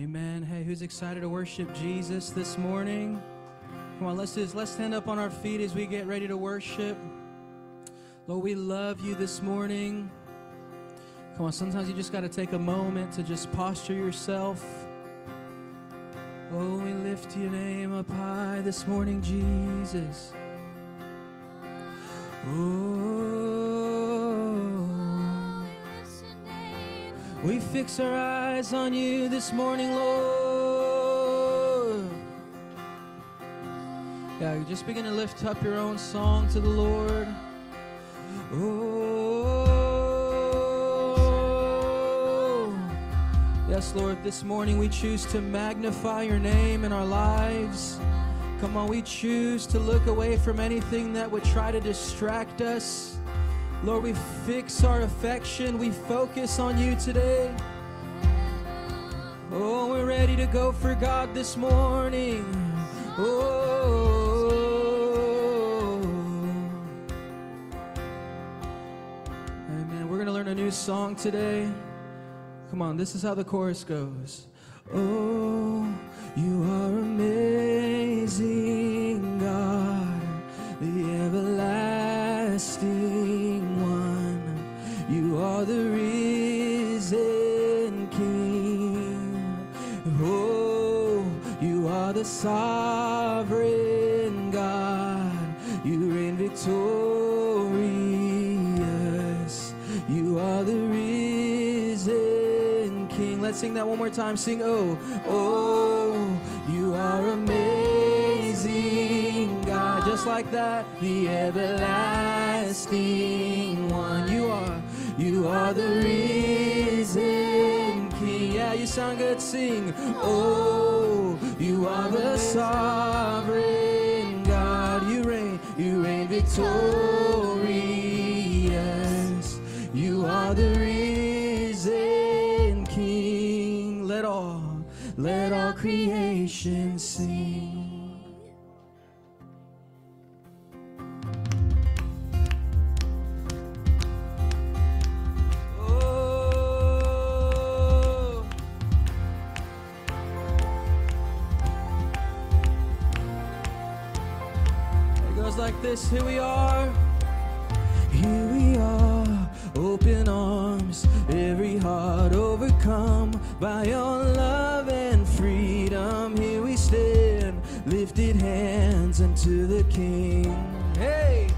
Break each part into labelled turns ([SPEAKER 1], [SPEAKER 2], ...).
[SPEAKER 1] Amen. Hey, who's excited to worship Jesus this morning? Come on, let's just let's stand up on our feet as we get ready to worship. Lord, we love you this morning. Come on, sometimes you just got to take a moment to just posture yourself. Oh, we lift your name up high this morning, Jesus. Oh, we fix our eyes on you this morning, Lord. Yeah, you just begin to lift up your own song to the Lord. Oh, yes, Lord, this morning we choose to magnify your name in our lives. Come on, we choose to look away from anything that would try to distract us. Lord, we fix our affection, we focus on you today. We're ready to go for God this morning. Oh, amen. We're going to learn a new song today. Come on, this is how the chorus goes. Oh, you are amazing, sovereign God. You reign victorious. You are the risen King. Let's sing that one more time. Sing, oh, oh, you are amazing, God. Just like that, the everlasting one. You are, you are the risen King. Yeah, you sound good. Sing, oh, you are the sovereign God. You reign, you reign victorious. You are the risen King. Let all, let all creation sing. Here we are. Here we are, open arms, every heart overcome by your love and freedom. Here we stand, lifted hands unto the King. Hey,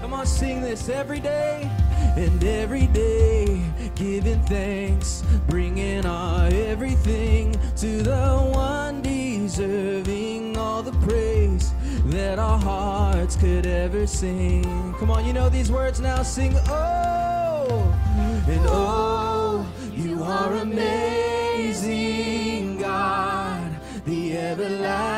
[SPEAKER 1] come on, sing this every day and every day, giving thanks, bringing our everything to the one deserving that our hearts could ever sing. Come on, you know these words now. Sing, oh, and oh, you are amazing, God, the everlasting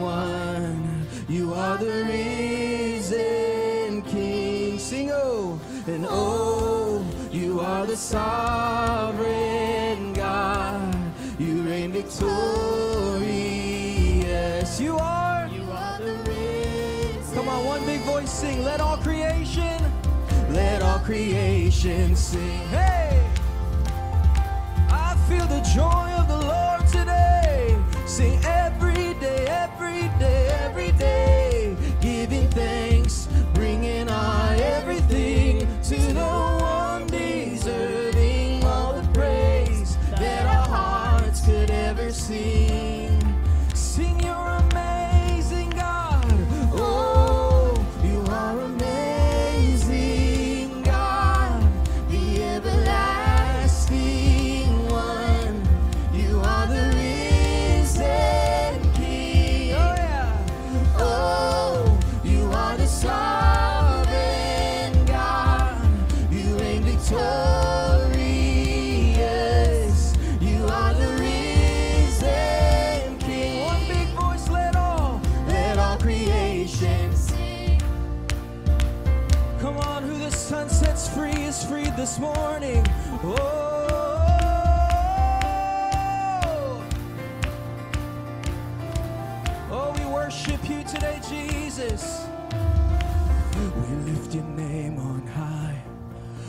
[SPEAKER 1] one. You are the risen King. Sing, oh, and oh, you are the sovereign let all creation sing. Hey! I feel the joy of the Lord today. Sing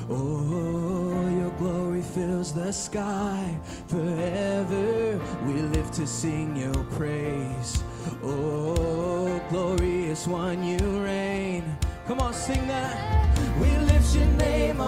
[SPEAKER 1] Oh, your glory fills the sky forever. We live to sing your praise. Oh, glorious one, you reign. Come on, sing that. We lift your name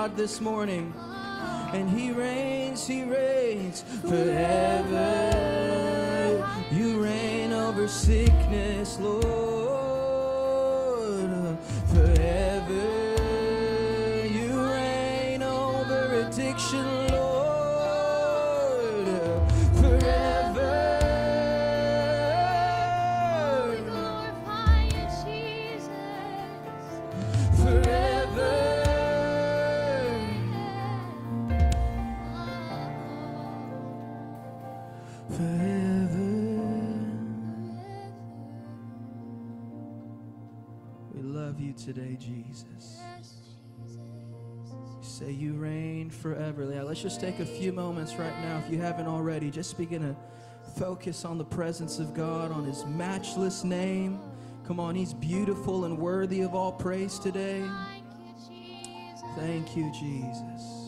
[SPEAKER 1] God this morning, and He reigns. let's just take a few moments right now, if you haven't already, just begin to focus on the presence of God, on His matchless name. Come on, He's beautiful and worthy of all praise today.
[SPEAKER 2] Thank you, Jesus.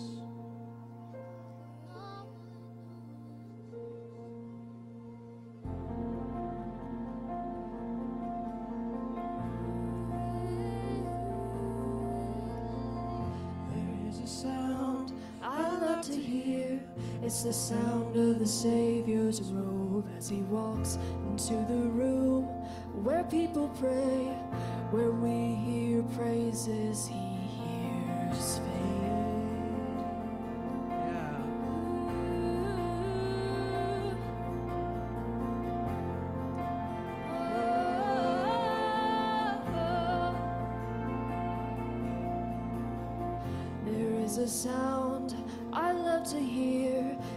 [SPEAKER 3] The sound of the Savior's robe as he walks into the room where people pray, where we hear praises. He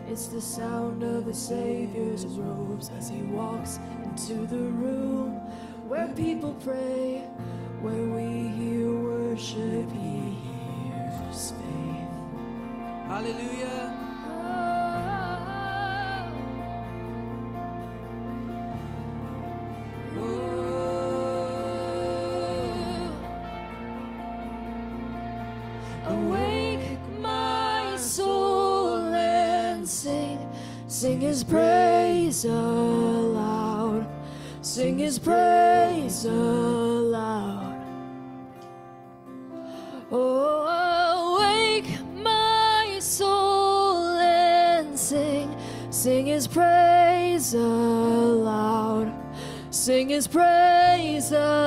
[SPEAKER 3] It's the sound of the Savior's robes as he walks into the room where people pray, where we hear worship. He hears faith.
[SPEAKER 1] Hallelujah.
[SPEAKER 3] his praise aloud. Oh, awake my soul and sing, sing his praise aloud. Sing his praise aloud.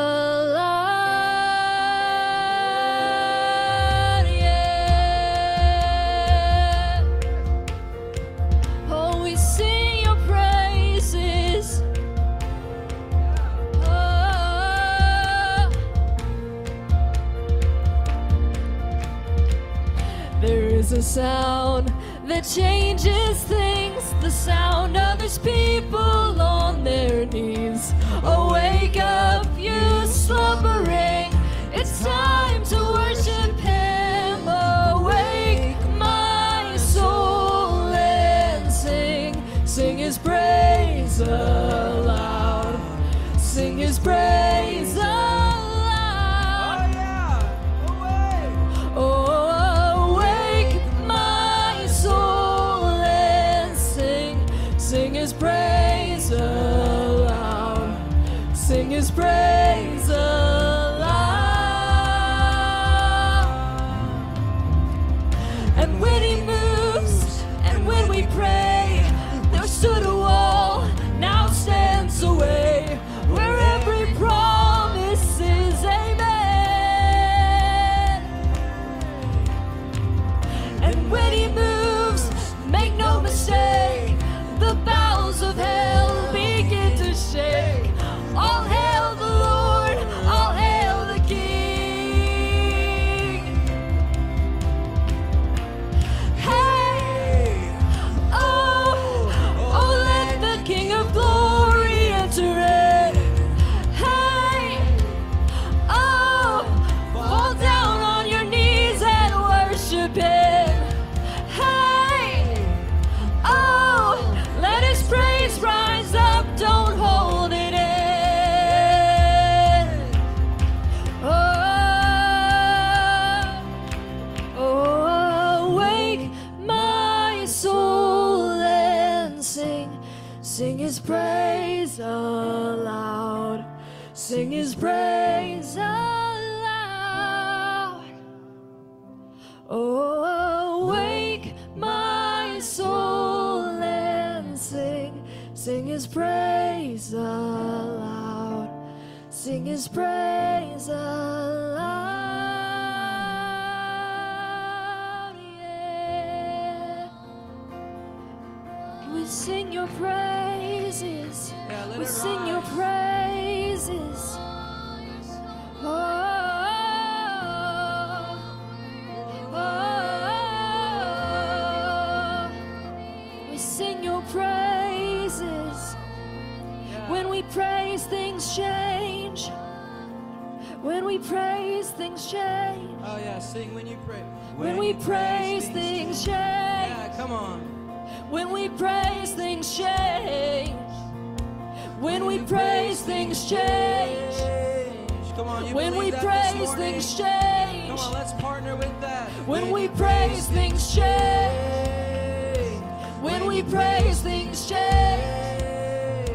[SPEAKER 3] we praise, things change.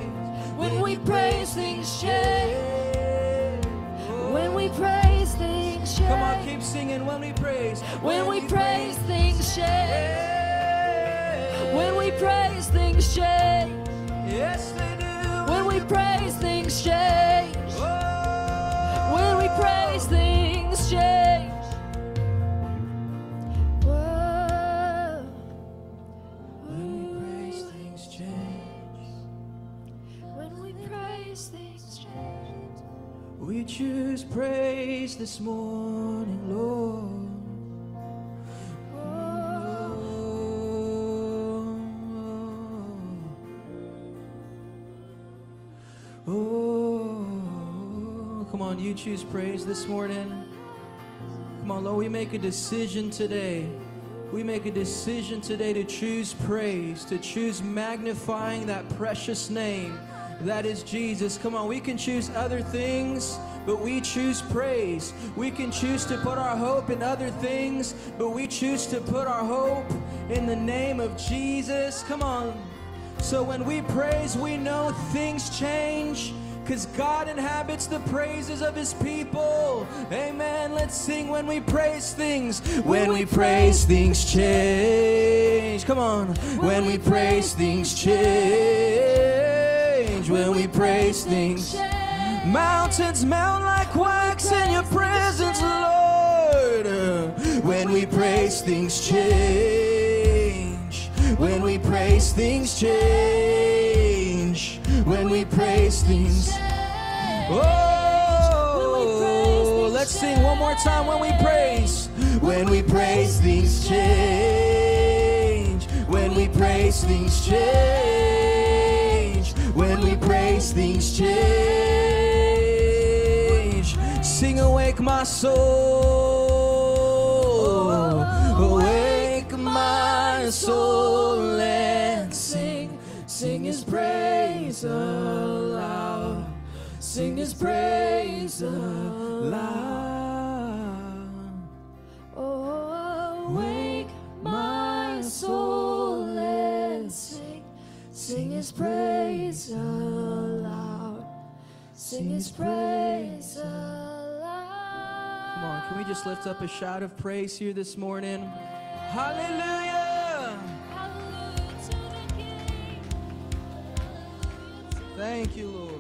[SPEAKER 3] When we praise, things change.
[SPEAKER 1] When
[SPEAKER 3] we praise, things change.
[SPEAKER 1] Come on, keep singing. When we praise,
[SPEAKER 3] when, we, praise, things change.
[SPEAKER 1] choose praise this morning, Lord. Oh oh, oh, oh, come on, you choose praise this morning. Come on, Lord, we make a decision today. We make a decision today to choose praise, to choose magnifying that precious name that is Jesus. Come on, we can choose other things but we choose praise. We can choose to put our hope in other things, but we choose to put our hope in the name of Jesus. Come on. So when we praise, we know things change because God inhabits the praises of his people. Amen. Let's sing when we praise things. When we praise, things change. Come on. When we praise, things change. When we praise, things change. Mountains melt like wax in your presence, Lord. When we praise things change. When we praise things change. When we praise things. Oh, let's sing one more time when we praise. When we praise things change. When we praise things change. When we praise things change. Sing awake my soul. Awake my soul and sing. Sing his praise aloud. Sing his praise aloud.
[SPEAKER 3] Sing His praise aloud, sing His praise aloud.
[SPEAKER 1] Come on, can we just lift up a shout of praise here this morning? Hallelujah!
[SPEAKER 2] Hallelujah to the King. Hallelujah to
[SPEAKER 1] Thank you, Lord.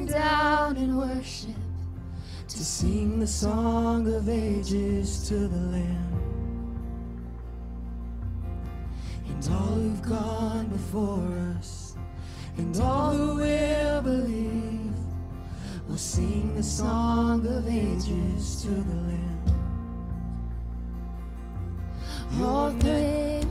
[SPEAKER 1] Falling down in worship to sing the song of ages to the Lamb. And all who've gone before us, and all who will believe, will sing the song of ages to the Lamb.
[SPEAKER 3] Your name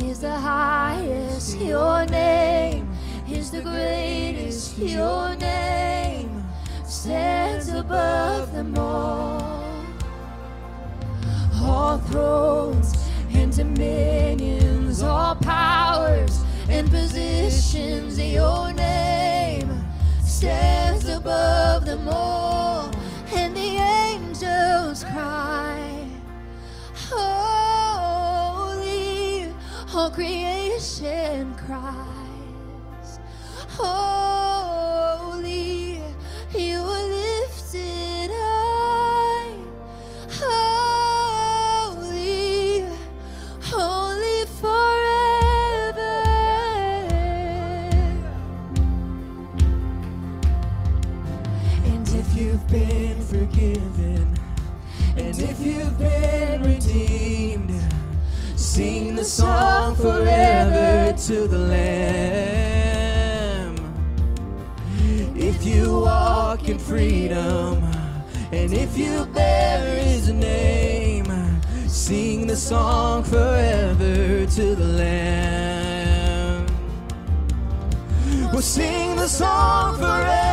[SPEAKER 3] is the highest, your name is the greatest, your name stands above them all. All thrones and dominions, all powers and positions, your name stands above them all. And the angels cry, Holy, all creation cries, Holy, you are lifted high, Holy, holy forever.
[SPEAKER 1] And if you've been forgiven, and if you've been redeemed, sing the song forever to the Lamb. You walk in freedom, and if you bear His name, sing the song forever to the Lamb. We'll sing the song forever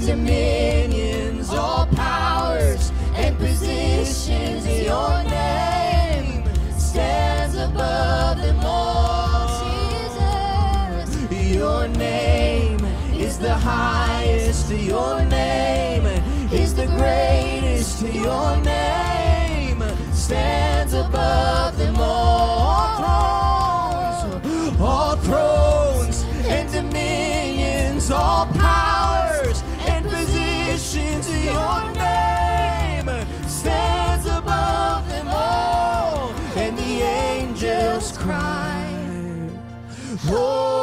[SPEAKER 1] and dominions, all powers and positions. Your name stands above them all,
[SPEAKER 3] Jesus.
[SPEAKER 1] Your name is the highest. Your name is the greatest. Your name.
[SPEAKER 3] Oh.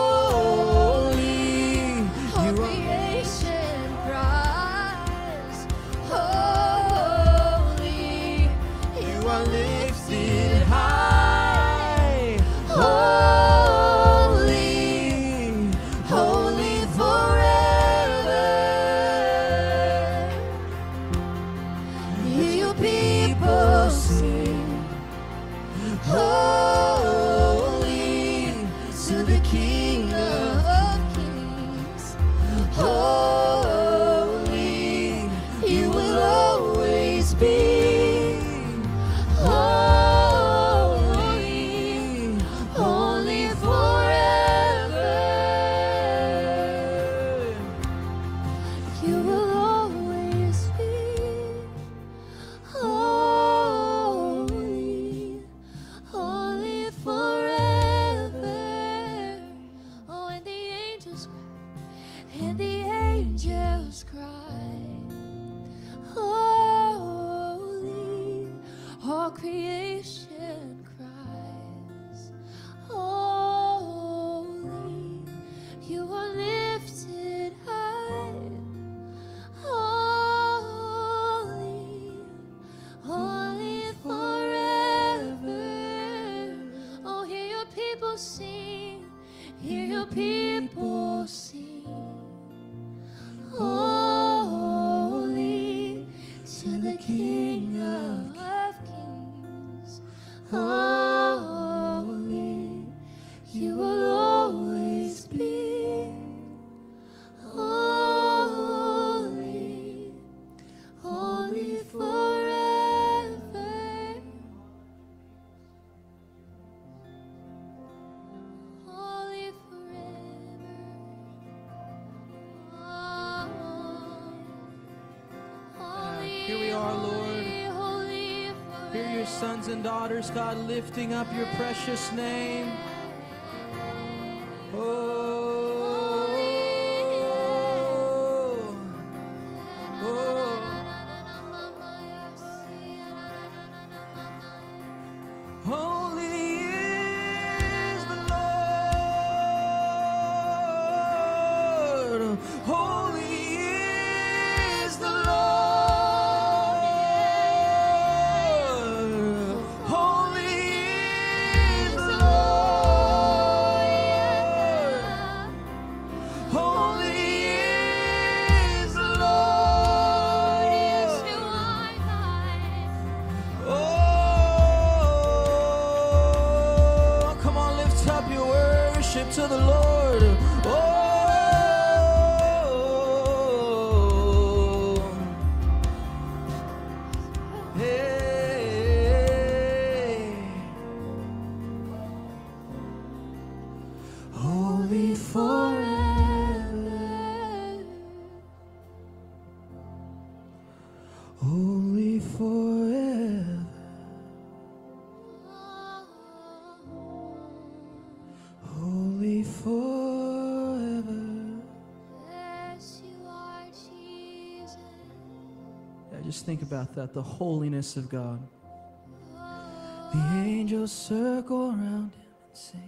[SPEAKER 1] daughters, God, lifting up your precious name. think about that the holiness of God. The angels circle around him and sing.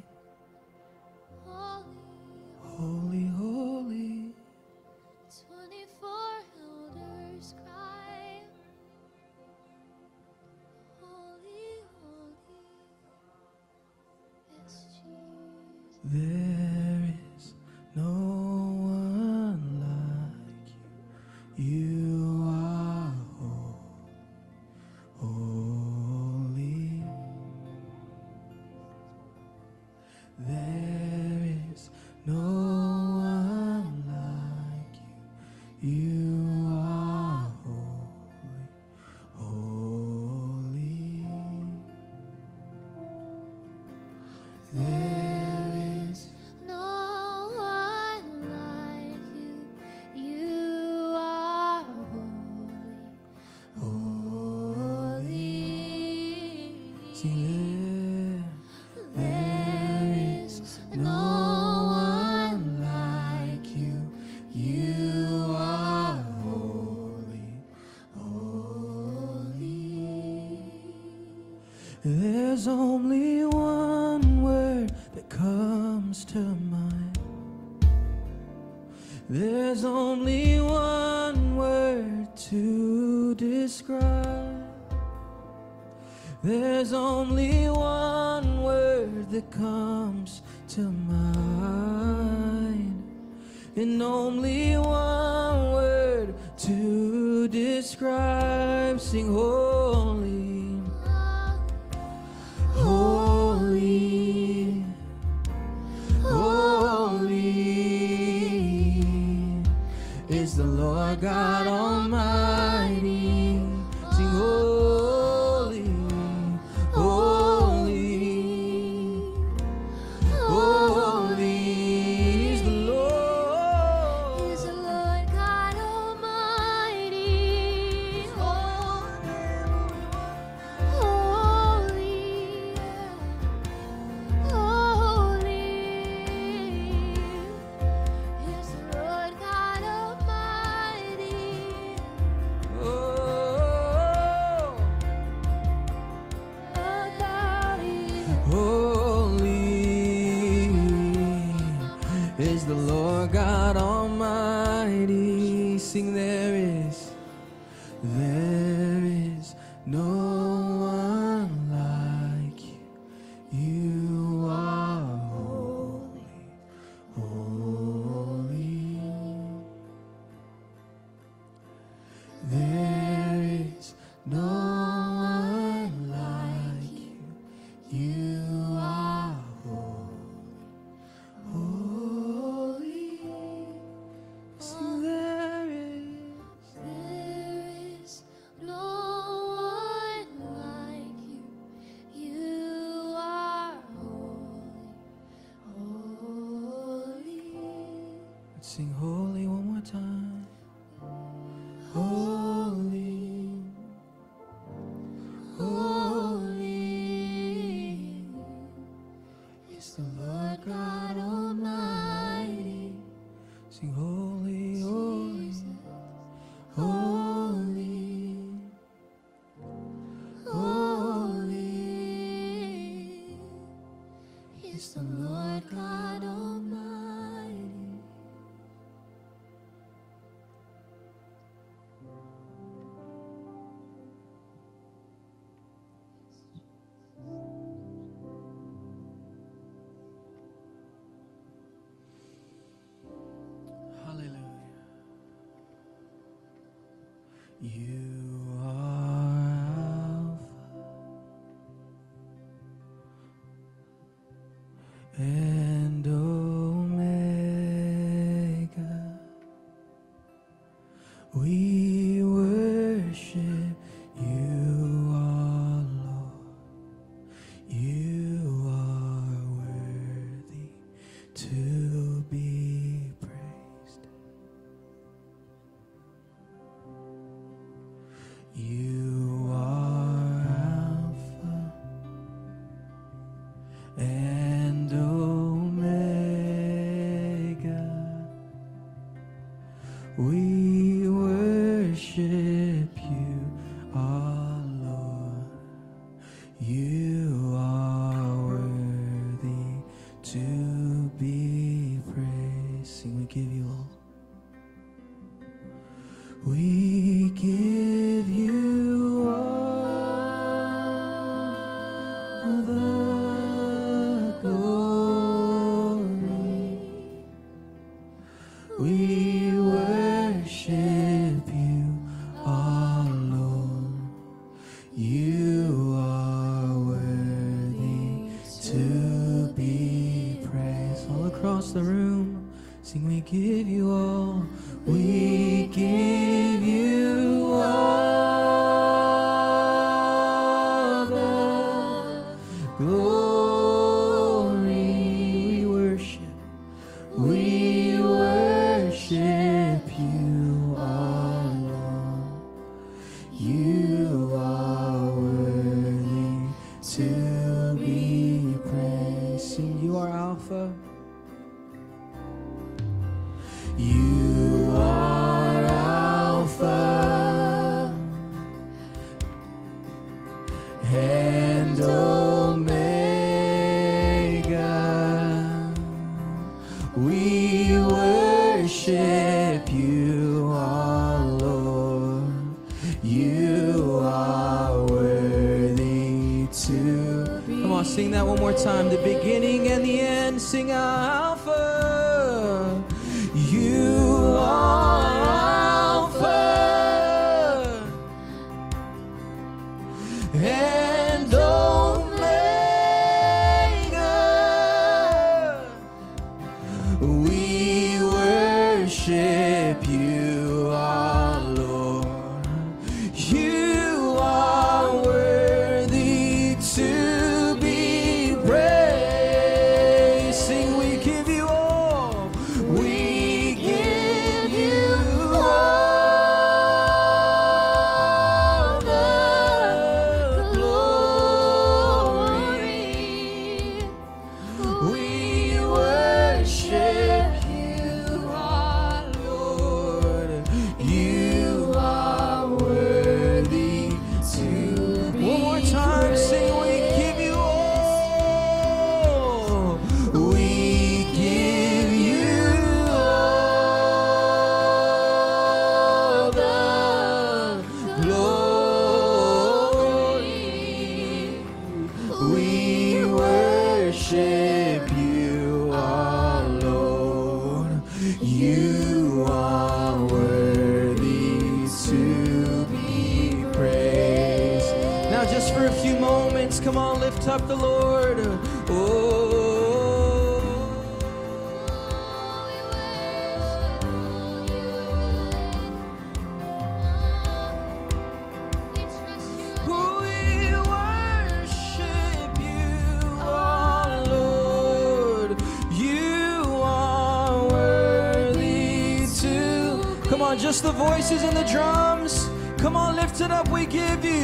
[SPEAKER 1] voices and the drums. Come on, lift it up, we give you.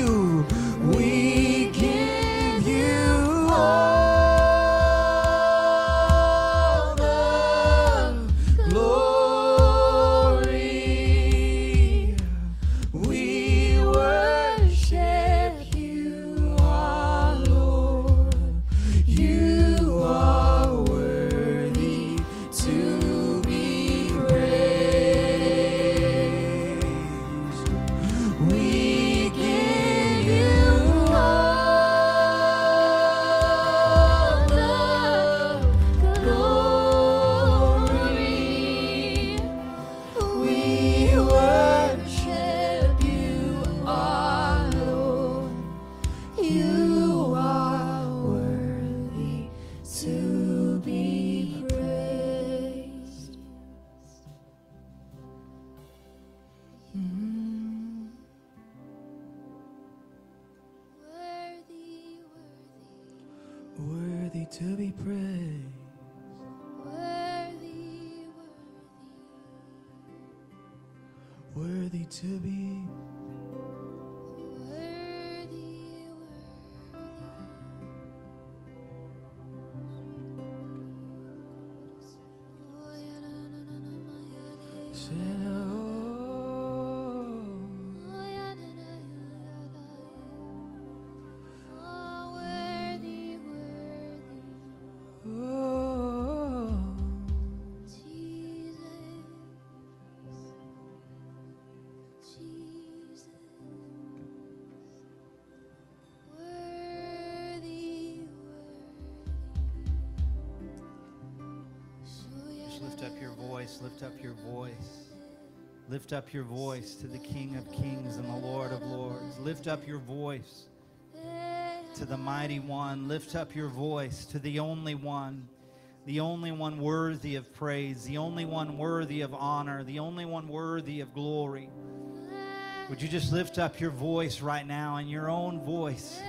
[SPEAKER 4] Lift up your voice. Lift up your voice to the King of Kings and the Lord of Lords. Lift up your voice to the Mighty One. Lift up your voice to the only one, the only one worthy of praise, the only one worthy of honor, the only one worthy of glory. Would you just lift up your voice right now in your own voice?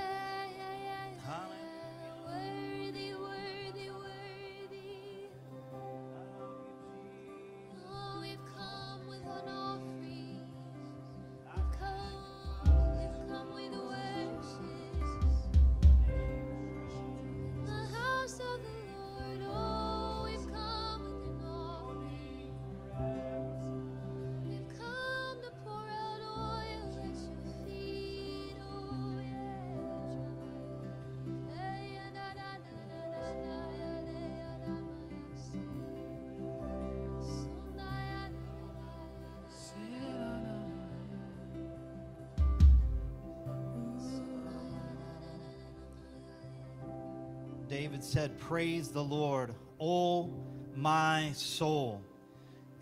[SPEAKER 4] Said, Praise the Lord, O my soul,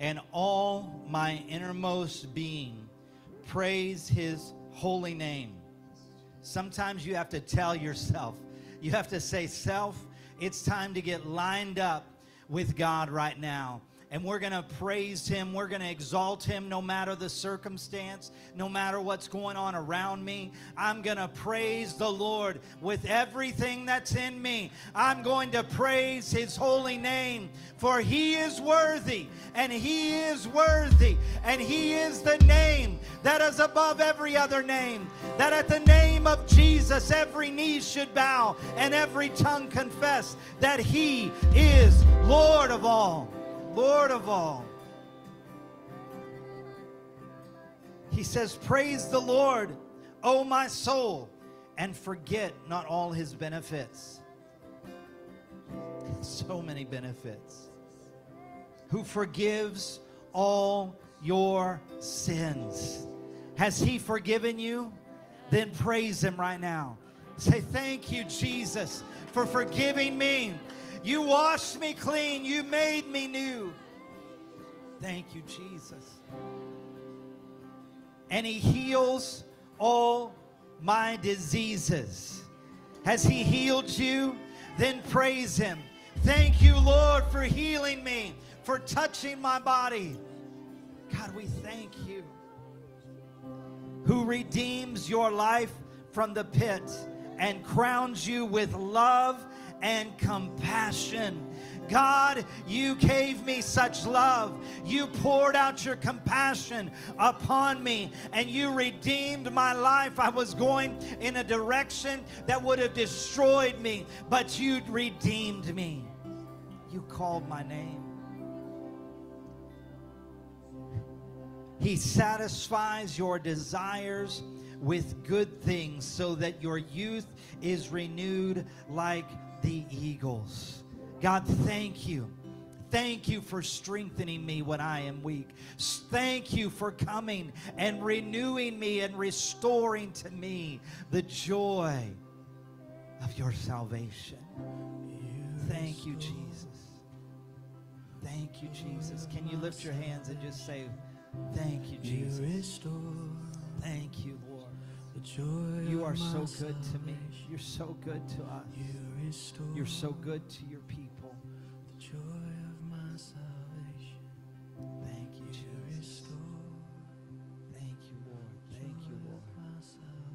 [SPEAKER 4] and all my innermost being. Praise his holy name. Sometimes you have to tell yourself, you have to say, Self, it's time to get lined up with God right now and we're going to praise him. We're going to exalt him no matter the circumstance, no matter what's going on around me. I'm going to praise the Lord with everything that's in me. I'm going to praise his holy name, for he is worthy, and he is worthy, and he is the name that is above every other name. That at the name of Jesus, every knee should bow and every tongue confess that he is Lord of all. Lord of all. He says, Praise the Lord, O my soul, and forget not all his benefits. So many benefits. Who forgives all your sins. Has he forgiven you? Then praise him right now. Say, Thank you, Jesus, for forgiving me you washed me clean. You made me new. Thank you, Jesus. And He heals all my diseases. Has He healed you? Then praise Him. Thank you, Lord, for healing me, for touching my body. God, we thank you. Who redeems your life from the pit and crowns you with love and compassion. God, you gave me such love. You poured out your compassion upon me and you redeemed my life. I was going in a direction that would have destroyed me, but you redeemed me. You called my name. He satisfies your desires with good things so that your youth is renewed like the eagles. God, thank you. Thank you for strengthening me when I am weak. Thank you for coming and renewing me and restoring to me the joy of your salvation. Thank you, Jesus. Thank you, Jesus. Can you lift your hands and just say, Thank you, Jesus. Thank you, Lord. You are so good to me. You're so good to us. You're so good to your people.
[SPEAKER 1] The joy of my salvation.
[SPEAKER 4] Thank you, Jesus. Thank you, Lord. Thank you, Lord.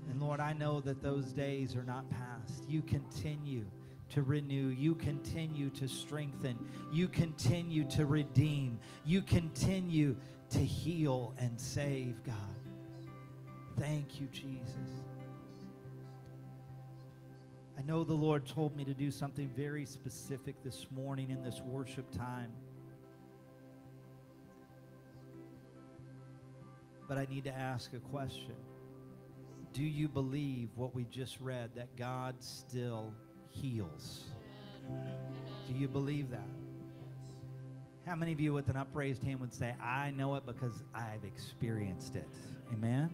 [SPEAKER 4] And Lord, I know that those days are not past. You continue to renew. You continue to strengthen. You continue to redeem. You continue to heal and save, God. Thank you, Jesus. I know the Lord told me to do something very specific this morning in this worship time. But I need to ask a question. Do you believe what we just read that God still heals? Do you believe that? How many of you with an upraised hand would say, I know it because I've experienced it? Amen?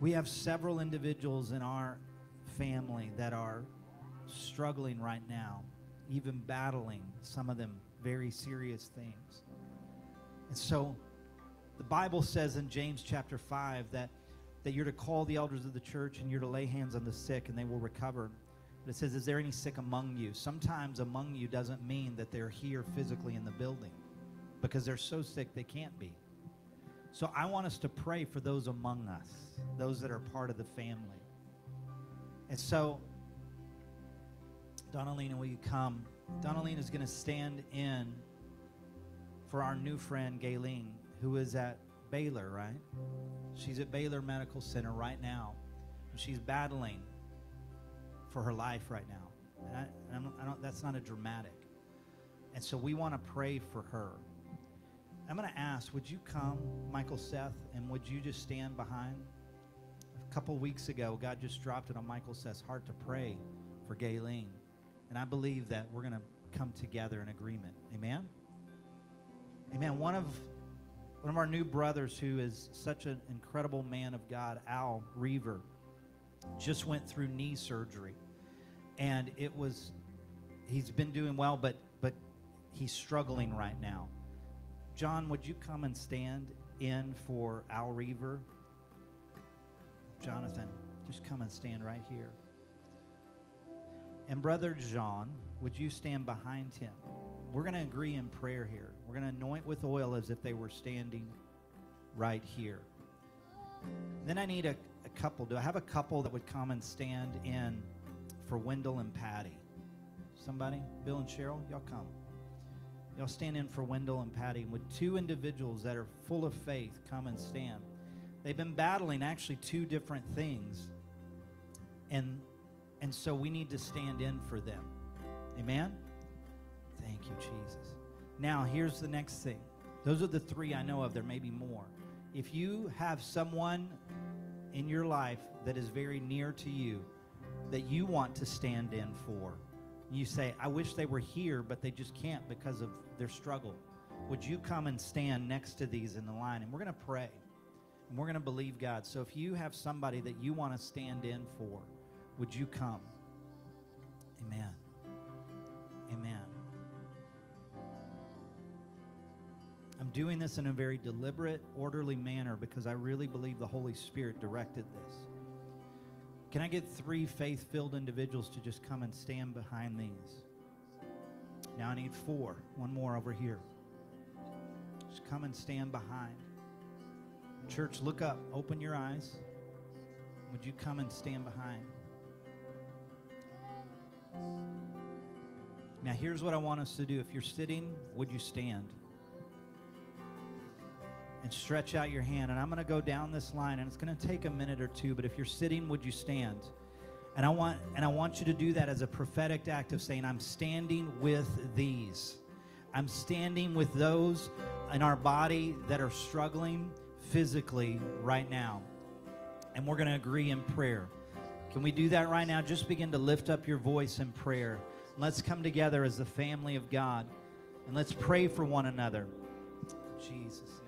[SPEAKER 4] We have several individuals in our family that are struggling right now, even battling some of them very serious things. And so the Bible says in James chapter 5 that, that you're to call the elders of the church and you're to lay hands on the sick and they will recover. But it says, Is there any sick among you? Sometimes among you doesn't mean that they're here physically in the building because they're so sick they can't be. So I want us to pray for those among us, those that are part of the family. And so, Donalena, will you come? Donalena is going to stand in for our new friend, Gayleen, who is at Baylor, right? She's at Baylor Medical Center right now. She's battling for her life right now. And I, I don't, that's not a dramatic. And so we want to pray for her. I'm going to ask, would you come, Michael Seth, and would you just stand behind? A couple weeks ago, God just dropped it on Michael Seth's heart to pray for Gayleen. And I believe that we're going to come together in agreement. Amen? Amen. One of one of our new brothers who is such an incredible man of God, Al Reaver, just went through knee surgery. and it was he's been doing well, but but he's struggling right now. John, would you come and stand in for Al Reaver? Jonathan, just come and stand right here. And Brother John, would you stand behind him? We're going to agree in prayer here. We're going to anoint with oil as if they were standing right here. Then I need a, a couple. Do I have a couple that would come and stand in for Wendell and Patty? Somebody? Bill and Cheryl? Y'all come. Y'all stand in for Wendell and Patty. Would two individuals that are full of faith come and stand? They've been battling actually two different things. And and so we need to stand in for them. Amen? Thank you, Jesus. Now, here's the next thing. Those are the three I know of. There may be more. If you have someone in your life that is very near to you that you want to stand in for, you say, I wish they were here, but they just can't because of their struggle. Would you come and stand next to these in the line? And we're going to pray. We're going to believe God. So if you have somebody that you want to stand in for, would you come? Amen. Amen. I'm doing this in a very deliberate, orderly manner because I really believe the Holy Spirit directed this. Can I get three faith filled individuals to just come and stand behind these? Now I need four. One more over here. Just come and stand behind. Church, look up. Open your eyes. Would you come and stand behind? Now, here's what I want us to do. If you're sitting, would you stand? And stretch out your hand. And I'm going to go down this line, and it's going to take a minute or two. But if you're sitting, would you stand? And I want and I want you to do that as a prophetic act of saying, I'm standing with these. I'm standing with those in our body that are struggling physically right now. And we're going to agree in prayer. Can we do that right now? Just begin to lift up your voice in prayer. Let's come together as the family of God and let's pray for one another. Jesus'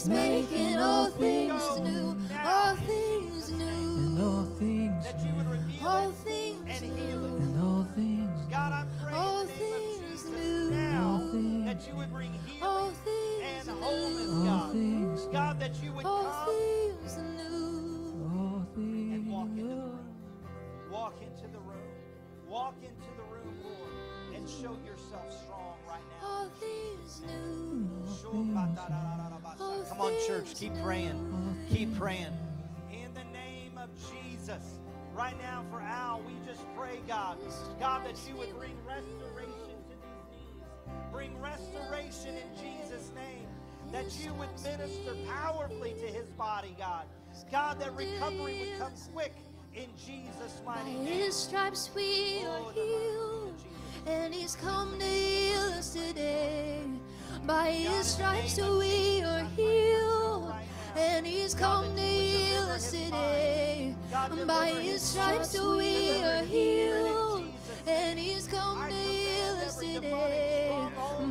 [SPEAKER 3] he's making all things new, all things
[SPEAKER 4] Jesus' name.
[SPEAKER 1] and
[SPEAKER 3] new,
[SPEAKER 1] all things
[SPEAKER 4] That you would
[SPEAKER 1] new,
[SPEAKER 3] all things new,
[SPEAKER 1] and all things
[SPEAKER 4] God, I pray
[SPEAKER 3] all
[SPEAKER 4] in the name of
[SPEAKER 3] things new,
[SPEAKER 4] now
[SPEAKER 1] All things.
[SPEAKER 4] that you would bring healing and wholeness,
[SPEAKER 3] new,
[SPEAKER 1] all
[SPEAKER 4] God.
[SPEAKER 1] things
[SPEAKER 4] God, that you would
[SPEAKER 3] all
[SPEAKER 4] come
[SPEAKER 3] things new.
[SPEAKER 1] all
[SPEAKER 4] and walk into the room. Walk into the room. Walk into the church. Keep praying. Keep praying. In the name of Jesus. Right now, for Al, we just pray, God. God, that you would bring restoration to these knees. Bring restoration in Jesus' name. That you would minister powerfully to his body, God. God, that recovery would come quick in Jesus'
[SPEAKER 3] by
[SPEAKER 4] mighty name.
[SPEAKER 3] his stripes we are oh, healed, and he's come to heal us today. By his stripes we are healed, and he's come to heal us today. By his stripes we are healed, and he's come to heal us today.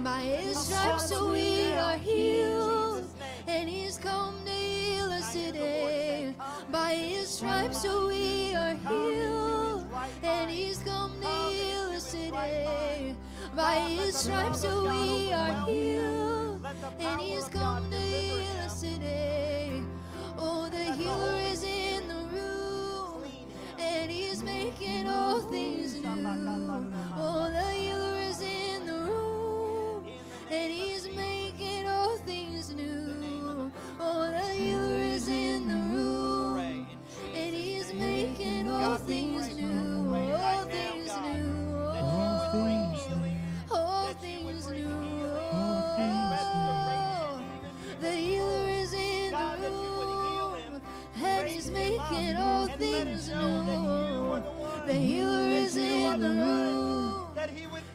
[SPEAKER 3] By his stripes we are healed, and he's come to heal us today. By his stripes, so we are healed. And He's come to heal us today. By His stripes, so we are healed. And He's come to heal us today. Oh, the healer is in the room. And He's making all things new. Oh, the healer is in the room. And He's making all things new. Oh, the healer is in the room. And He's making all things new. All things new. Making all things new. The healer is in the room.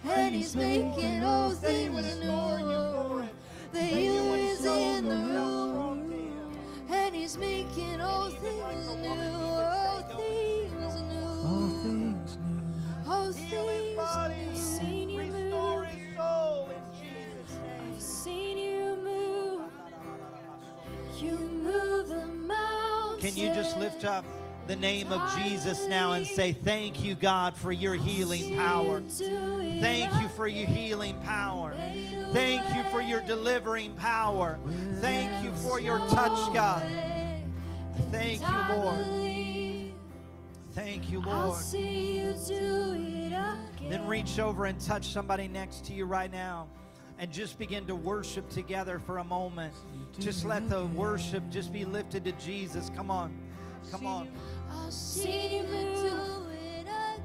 [SPEAKER 3] And He's making all things new. The healer is in the room. And He's making all things new.
[SPEAKER 4] Can you just lift up the name of Jesus now and say, Thank you, God, for your healing power. Thank you for your healing power. Thank you for your delivering power. Thank you for your touch, God. Thank you, Lord. Thank you, Lord. Then reach over and touch somebody next to you right now and just begin to worship together for a moment. Just let the worship just be lifted to Jesus. Come on. Come on.
[SPEAKER 3] I'll see you do it again.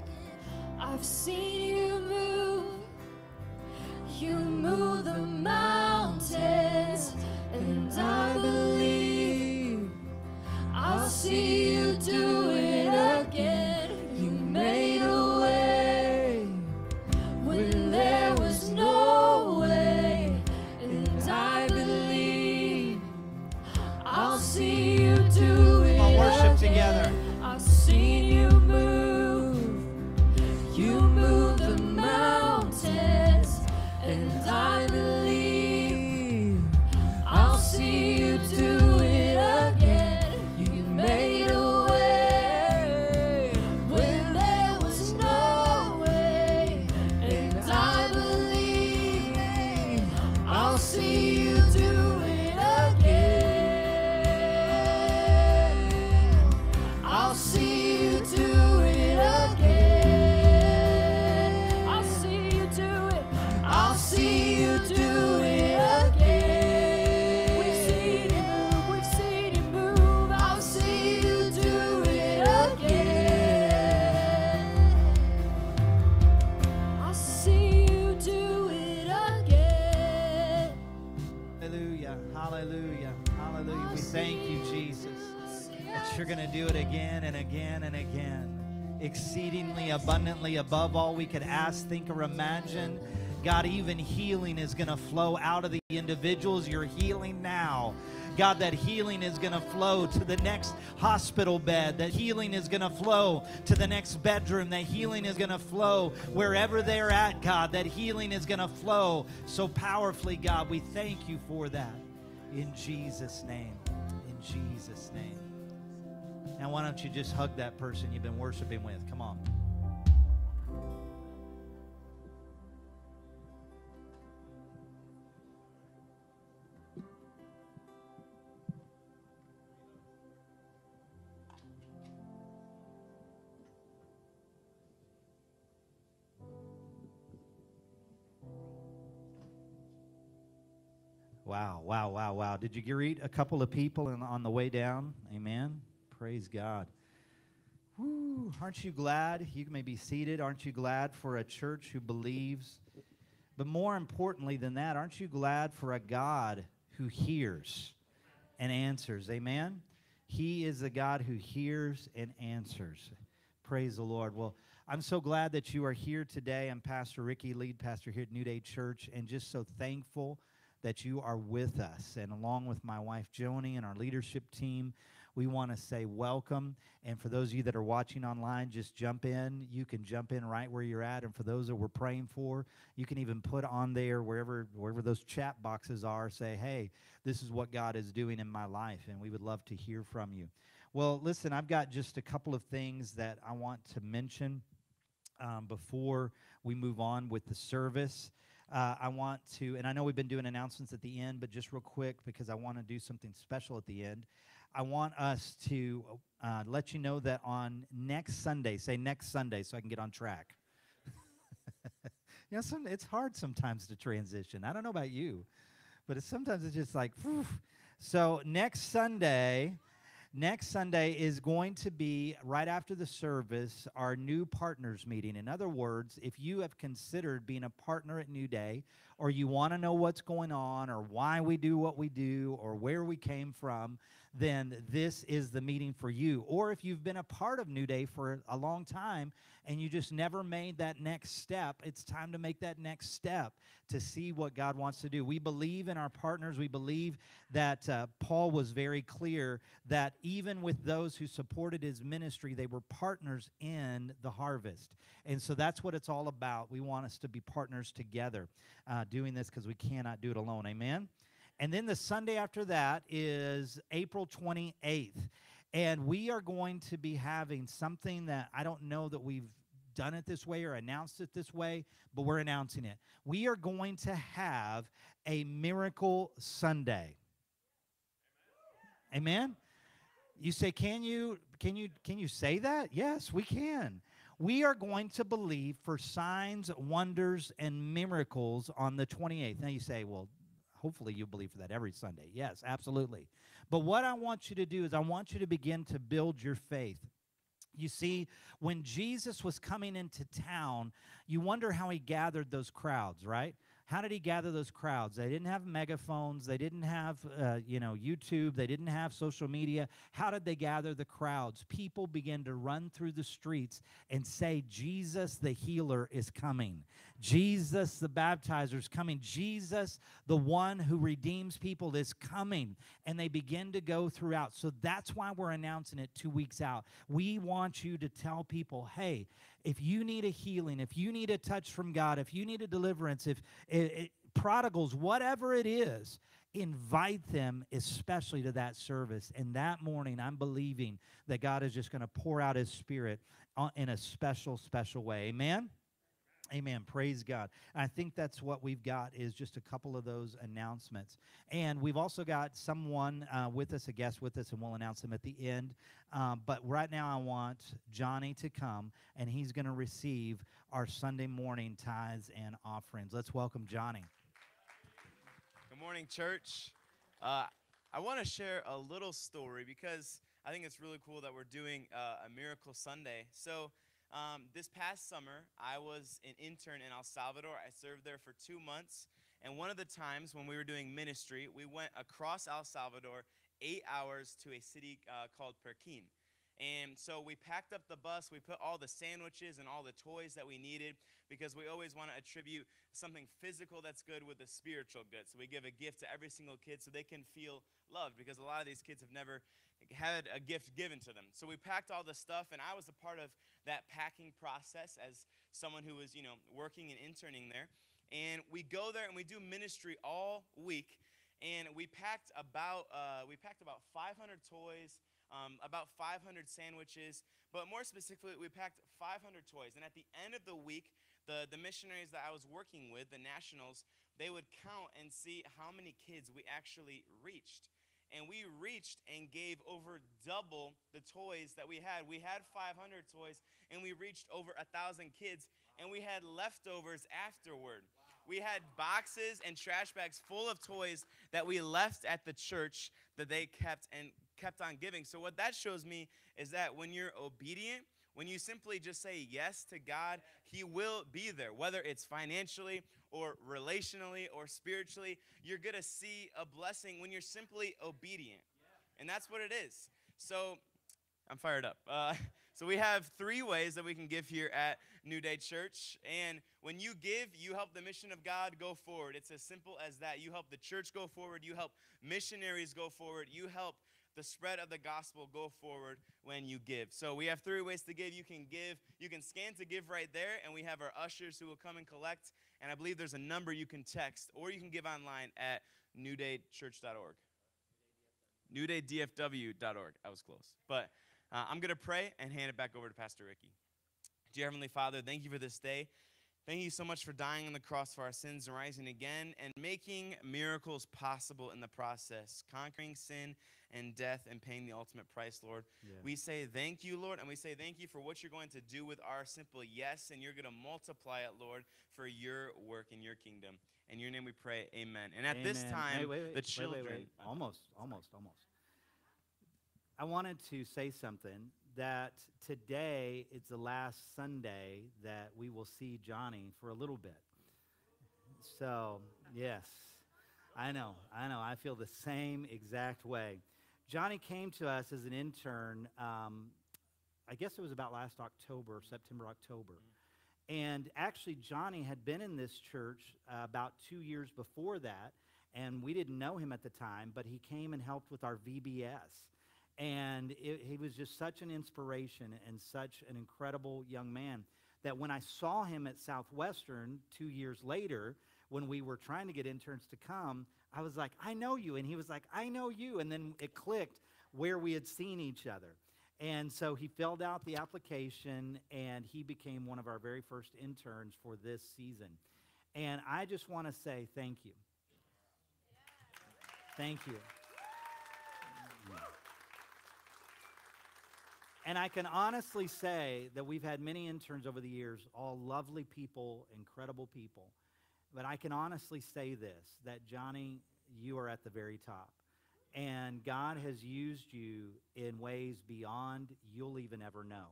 [SPEAKER 1] I've seen you move. You move the mountains, and I believe I'll see you do it
[SPEAKER 4] Exceedingly abundantly above all we could ask, think, or imagine. God, even healing is going to flow out of the individuals you're healing now. God, that healing is going to flow to the next hospital bed. That healing is going to flow to the next bedroom. That healing is going to flow wherever they're at, God. That healing is going to flow so powerfully, God. We thank you for that. In Jesus' name. In Jesus' name. Now, why don't you just hug that person you've been worshiping with? Come on. Wow, wow, wow, wow. Did you greet a couple of people in, on the way down? Amen. Praise God. Woo, aren't you glad? You may be seated. Aren't you glad for a church who believes? But more importantly than that, aren't you glad for a God who hears and answers? Amen. He is a God who hears and answers. Praise the Lord. Well, I'm so glad that you are here today. I'm Pastor Ricky, lead pastor here at New Day Church, and just so thankful that you are with us. And along with my wife Joni and our leadership team, we want to say welcome. And for those of you that are watching online, just jump in. You can jump in right where you're at. And for those that we're praying for, you can even put on there wherever wherever those chat boxes are, say, hey, this is what God is doing in my life. And we would love to hear from you. Well, listen, I've got just a couple of things that I want to mention um, before we move on with the service. Uh, I want to, and I know we've been doing announcements at the end, but just real quick because I want to do something special at the end. I want us to uh, let you know that on next Sunday, say next Sunday so I can get on track. you know, some, it's hard sometimes to transition. I don't know about you, but it's, sometimes it's just like, phew. so next Sunday, Next Sunday is going to be right after the service, our new partners meeting. In other words, if you have considered being a partner at New Day, or you want to know what's going on, or why we do what we do, or where we came from, then this is the meeting for you. Or if you've been a part of New Day for a long time and you just never made that next step, it's time to make that next step to see what God wants to do. We believe in our partners. We believe that uh, Paul was very clear that even with those who supported his ministry, they were partners in the harvest. And so that's what it's all about. We want us to be partners together uh, doing this because we cannot do it alone. Amen? And then the Sunday after that is April 28th. And we are going to be having something that I don't know that we've done it this way or announced it this way, but we're announcing it. We are going to have a miracle Sunday. Amen. You say, "Can you can you can you say that?" Yes, we can. We are going to believe for signs, wonders and miracles on the 28th. Now you say, "Well, hopefully you believe for that every Sunday." Yes, absolutely. But what I want you to do is I want you to begin to build your faith. You see, when Jesus was coming into town, you wonder how he gathered those crowds, right? How did he gather those crowds? They didn't have megaphones. They didn't have, uh, you know, YouTube. They didn't have social media. How did they gather the crowds? People began to run through the streets and say, Jesus the healer is coming. Jesus the baptizer is coming. Jesus, the one who redeems people, is coming. And they begin to go throughout. So that's why we're announcing it two weeks out. We want you to tell people, hey, if you need a healing, if you need a touch from God, if you need a deliverance, if it, it, prodigals, whatever it is, invite them especially to that service. And that morning, I'm believing that God is just going to pour out his spirit uh, in a special, special way. Amen. Amen. Praise God. I think that's what we've got is just a couple of those announcements. And we've also got someone uh, with us, a guest with us, and we'll announce them at the end. Um, but right now, I want Johnny to come, and he's going to receive our Sunday morning tithes and offerings. Let's welcome Johnny.
[SPEAKER 5] Good morning, church. Uh, I want to share a little story because I think it's really cool that we're doing uh, a Miracle Sunday. So, um, this past summer, I was an intern in El Salvador. I served there for two months. And one of the times when we were doing ministry, we went across El Salvador eight hours to a city uh, called Perquín. And so we packed up the bus, we put all the sandwiches and all the toys that we needed because we always want to attribute something physical that's good with a spiritual good. So we give a gift to every single kid so they can feel loved because a lot of these kids have never had a gift given to them. So we packed all the stuff, and I was a part of that packing process as someone who was, you know, working and interning there. And we go there and we do ministry all week. And we packed about uh, we packed about 500 toys, um, about 500 sandwiches, but more specifically, we packed 500 toys. And at the end of the week, the, the missionaries that I was working with, the nationals, they would count and see how many kids we actually reached and we reached and gave over double the toys that we had. We had 500 toys, and we reached over a thousand kids, and we had leftovers afterward. We had boxes and trash bags full of toys that we left at the church that they kept and kept on giving. So what that shows me is that when you're obedient, when you simply just say yes to God, He will be there, whether it's financially or relationally or spiritually. You're going to see a blessing when you're simply obedient. And that's what it is. So I'm fired up. Uh, so we have three ways that we can give here at New Day Church. And when you give, you help the mission of God go forward. It's as simple as that. You help the church go forward. You help missionaries go forward. You help the spread of the gospel go forward when you give. So we have three ways to give. You can give, you can scan to give right there, and we have our ushers who will come and collect. And I believe there's a number you can text, or you can give online at newdaychurch.org. newdaydfw.org. I was close. But uh, I'm going to pray and hand it back over to Pastor Ricky. Dear Heavenly Father, thank you for this day. Thank you so much for dying on the cross for our sins and rising again and making miracles possible in the process, conquering sin and death and paying the ultimate price, Lord.
[SPEAKER 4] Yeah.
[SPEAKER 5] We say thank you, Lord, and we say thank you for what you're going to do with our simple yes, and you're going to multiply it, Lord, for your work in your kingdom. In your name we pray, amen. And at this time,
[SPEAKER 4] Wait, wait, wait,
[SPEAKER 5] the children.
[SPEAKER 4] wait. Almost, almost, almost. I wanted to say something that today is the last Sunday that we will see Johnny for a little bit. So, yes, I know, I know. I feel the same exact way. Johnny came to us as an intern, um, I guess it was about last October, September, October. And actually, Johnny had been in this church uh, about two years before that, and we didn't know him at the time, but he came and helped with our VBS. And it, he was just such an inspiration and such an incredible young man that when I saw him at Southwestern two years later, when we were trying to get interns to come, I was like, I know you. And he was like, I know you. And then it clicked where we had seen each other. And so he filled out the application and he became one of our very first interns for this season. And I just want to say thank you. Thank you. And I can honestly say that we've had many interns over the years, all lovely people, incredible people. But I can honestly say this that Johnny, you are at the very top. And God has used you in ways beyond you'll even ever know.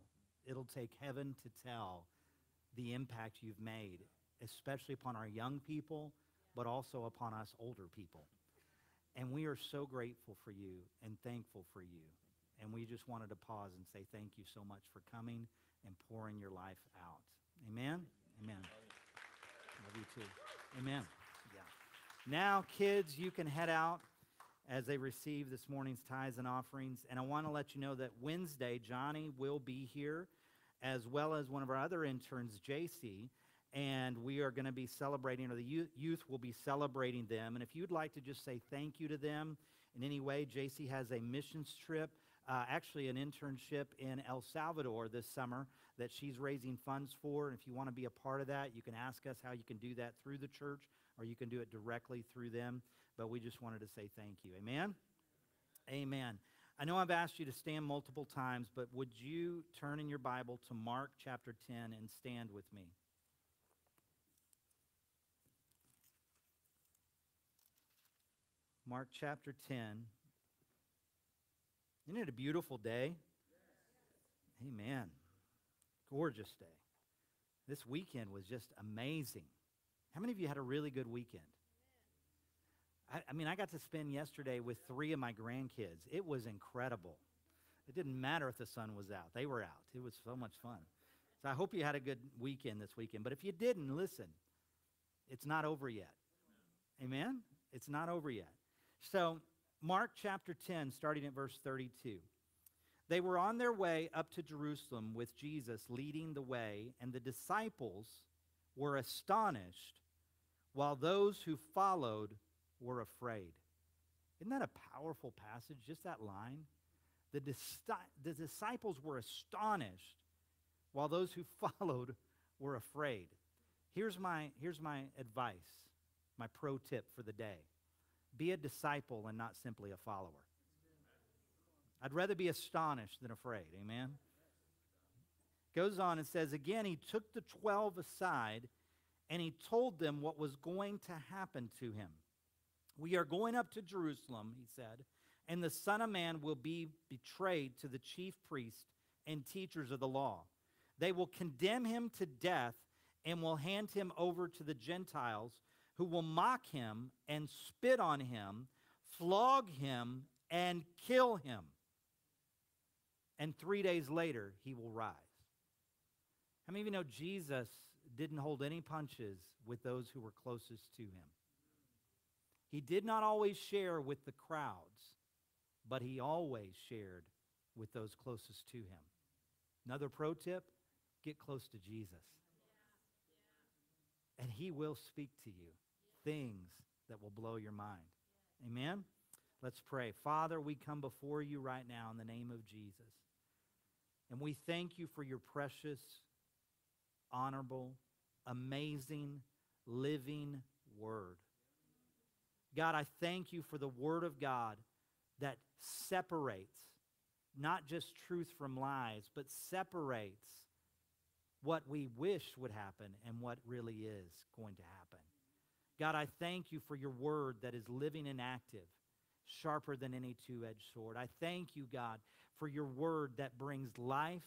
[SPEAKER 4] It'll take heaven to tell the impact you've made, especially upon our young people, but also upon us older people. And we are so grateful for you and thankful for you. And we just wanted to pause and say thank you so much for coming and pouring your life out. Amen? Amen. Love you too. Amen. Yeah. Now, kids, you can head out as they receive this morning's tithes and offerings. And I want to let you know that Wednesday, Johnny will be here, as well as one of our other interns, JC. And we are going to be celebrating, or the youth, youth will be celebrating them. And if you'd like to just say thank you to them in any way, JC has a missions trip, uh, actually an internship in El Salvador this summer that she's raising funds for. And if you want to be a part of that, you can ask us how you can do that through the church, or you can do it directly through them. But we just wanted to say thank you. Amen? Amen. I know I've asked you to stand multiple times, but would you turn in your Bible to Mark chapter 10 and stand with me? Mark chapter 10. Isn't it a beautiful day? Amen. Gorgeous day. This weekend was just amazing. How many of you had a really good weekend? I, I, mean, I got to spend yesterday with three of my grandkids. It was incredible. It didn't matter if the sun was out, they were out. It was so much fun. So I hope you had a good weekend this weekend. But if you didn't, listen, it's not over yet. Amen? It's not over yet. So, Mark chapter 10, starting at verse 32. They were on their way up to Jerusalem with Jesus leading the way, and the disciples were astonished, while those who followed were afraid. Isn't that a powerful passage? Just that line? The, dis- the disciples were astonished, while those who followed were afraid. Here's my, here's my advice, my pro tip for the day be a disciple and not simply a follower. I'd rather be astonished than afraid. Amen? Goes on and says, Again, he took the twelve aside and he told them what was going to happen to him. We are going up to Jerusalem, he said, and the Son of Man will be betrayed to the chief priests and teachers of the law. They will condemn him to death and will hand him over to the Gentiles who will mock him and spit on him, flog him, and kill him. And three days later, he will rise. How many of you know Jesus didn't hold any punches with those who were closest to him? He did not always share with the crowds, but he always shared with those closest to him. Another pro tip get close to Jesus. And he will speak to you things that will blow your mind. Amen? Let's pray. Father, we come before you right now in the name of Jesus. And we thank you for your precious, honorable, amazing, living word. God, I thank you for the word of God that separates not just truth from lies, but separates what we wish would happen and what really is going to happen. God, I thank you for your word that is living and active, sharper than any two edged sword. I thank you, God, for your word that brings life,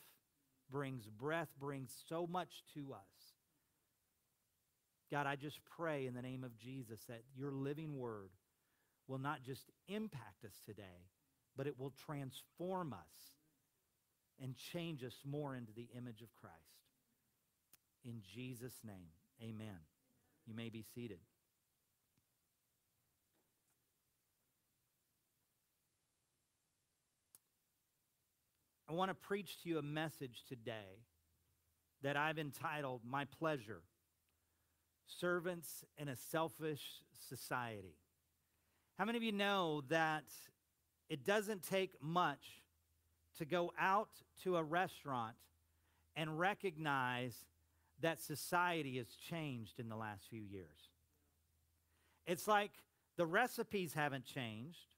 [SPEAKER 4] brings breath, brings so much to us. God, I just pray in the name of Jesus that your living word will not just impact us today, but it will transform us and change us more into the image of Christ. In Jesus' name, amen. You may be seated. I want to preach to you a message today that I've entitled My Pleasure Servants in a Selfish Society. How many of you know that it doesn't take much to go out to a restaurant and recognize that society has changed in the last few years? It's like the recipes haven't changed.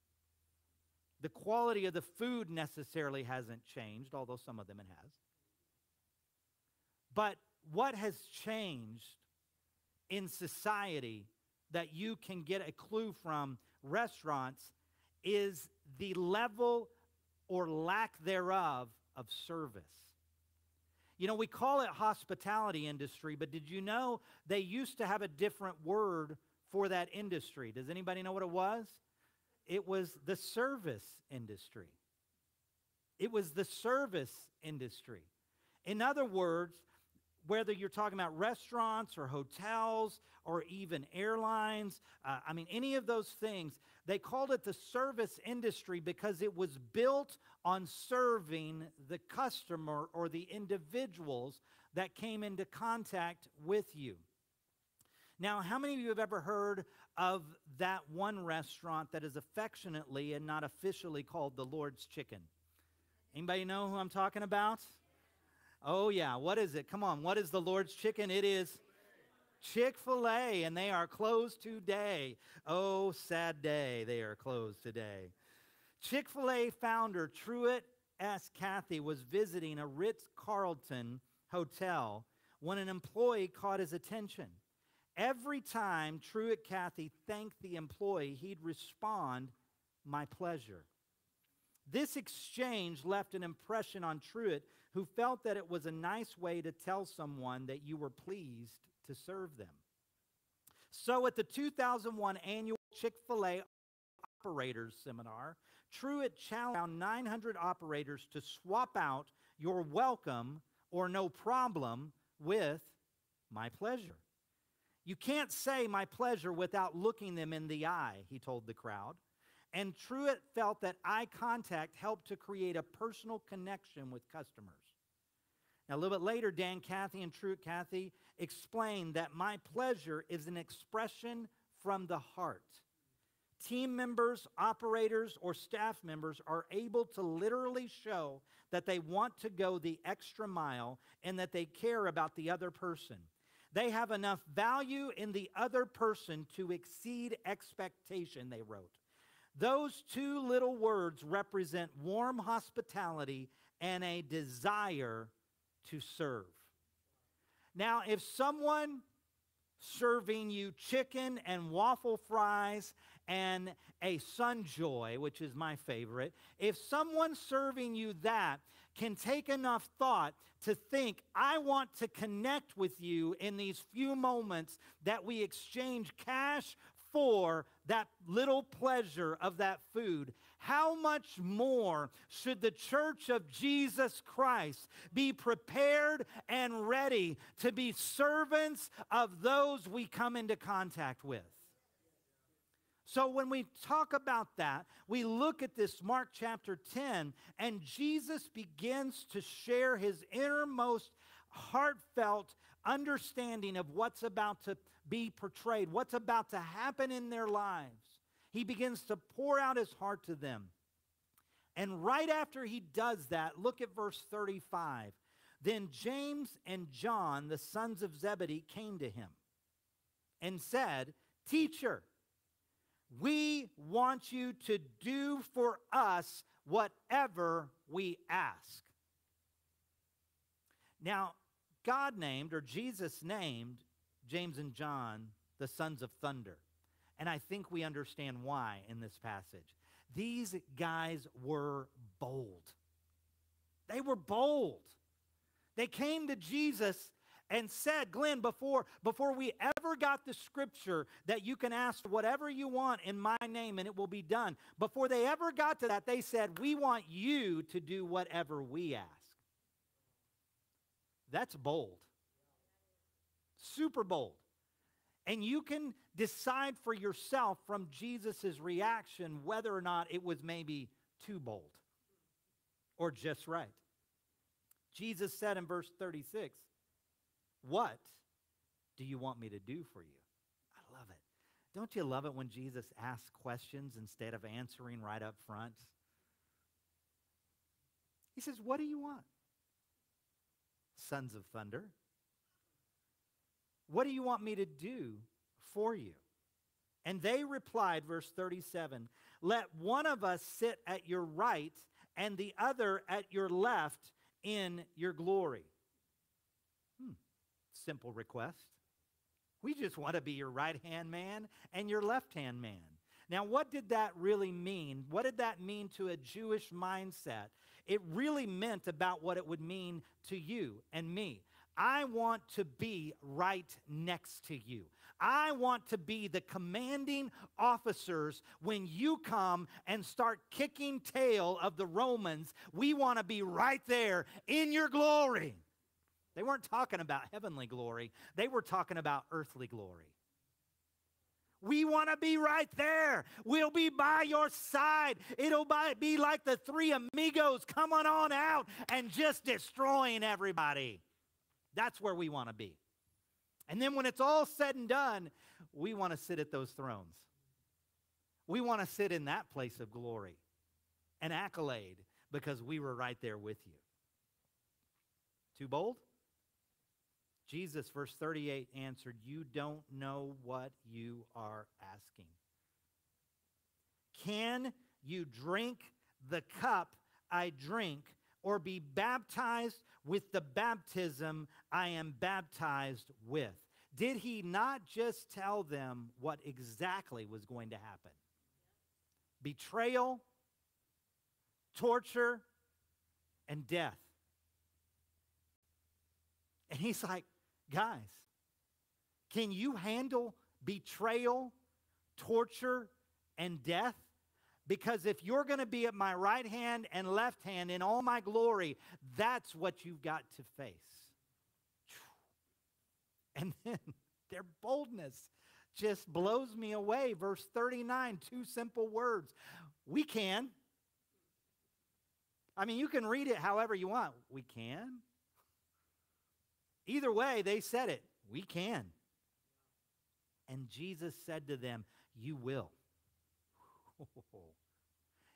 [SPEAKER 4] The quality of the food necessarily hasn't changed, although some of them it has. But what has changed in society that you can get a clue from restaurants is the level or lack thereof of service. You know, we call it hospitality industry, but did you know they used to have a different word for that industry? Does anybody know what it was? It was the service industry. It was the service industry. In other words, whether you're talking about restaurants or hotels or even airlines, uh, I mean, any of those things, they called it the service industry because it was built on serving the customer or the individuals that came into contact with you. Now, how many of you have ever heard of that one restaurant that is affectionately and not officially called the Lord's Chicken? Anybody know who I'm talking about? Oh, yeah. What is it? Come on. What is the Lord's Chicken? It is Chick fil A, and they are closed today. Oh, sad day. They are closed today. Chick fil A founder Truett S. Cathy was visiting a Ritz Carlton hotel when an employee caught his attention. Every time Truett Cathy thanked the employee, he'd respond, My pleasure. This exchange left an impression on Truett, who felt that it was a nice way to tell someone that you were pleased to serve them. So at the 2001 annual Chick fil A Operators Seminar, Truett challenged 900 operators to swap out your welcome or no problem with my pleasure. You can't say my pleasure without looking them in the eye, he told the crowd. And Truett felt that eye contact helped to create a personal connection with customers. Now, a little bit later, Dan Cathy and Truett Cathy explained that my pleasure is an expression from the heart. Team members, operators, or staff members are able to literally show that they want to go the extra mile and that they care about the other person. They have enough value in the other person to exceed expectation, they wrote. Those two little words represent warm hospitality and a desire to serve. Now, if someone serving you chicken and waffle fries and a Sunjoy, which is my favorite, if someone serving you that can take enough thought to think, I want to connect with you in these few moments that we exchange cash for that little pleasure of that food, how much more should the church of Jesus Christ be prepared and ready to be servants of those we come into contact with? So, when we talk about that, we look at this Mark chapter 10, and Jesus begins to share his innermost heartfelt understanding of what's about to be portrayed, what's about to happen in their lives. he begins to pour out his heart to them. And right after he does that, look at verse 35. Then James and John, the sons of Zebedee, came to him and said, Teacher, we want you to do for us whatever we ask. Now, God named, or Jesus named, James and John the sons of thunder. And I think we understand why in this passage. These guys were bold. They were bold. They came to Jesus and said, Glenn, before, before we ever got the scripture that you can ask whatever you want in my name and it will be done, before they ever got to that, they said, We want you to do whatever we ask. That's bold. Super bold. And you can decide for yourself from Jesus' reaction whether or not it was maybe too bold or just right. Jesus said in verse 36, What do you want me to do for you? I love it. Don't you love it when Jesus asks questions instead of answering right up front? He says, What do you want? Sons of thunder. What do you want me to do for you? And they replied, verse 37 Let one of us sit at your right and the other at your left in your glory. Simple request. We just want to be your right hand man and your left hand man. Now, what did that really mean? What did that mean to a Jewish mindset? It really meant about what it would mean to you and me. I want to be right next to you. I want to be the commanding officers when you come and start kicking tail of the Romans. We want to be right there in your glory. They weren't talking about heavenly glory, they were talking about earthly glory. We want to be right there. We'll be by your side. It'll be like the three amigos coming on out and just destroying everybody. That's where we want to be. And then when it's all said and done, we want to sit at those thrones. We want to sit in that place of glory and accolade because we were right there with you. Too bold? Jesus, verse 38, answered, You don't know what you are asking. Can you drink the cup I drink or be baptized with the baptism I am baptized with. Did he not just tell them what exactly was going to happen? Betrayal, torture, and death. And he's like, guys, can you handle betrayal, torture, and death? Because if you're going to be at my right hand and left hand in all my glory, that's what you've got to face. And then their boldness just blows me away. Verse 39, two simple words. We can. I mean, you can read it however you want. We can. Either way, they said it. We can. And Jesus said to them, You will.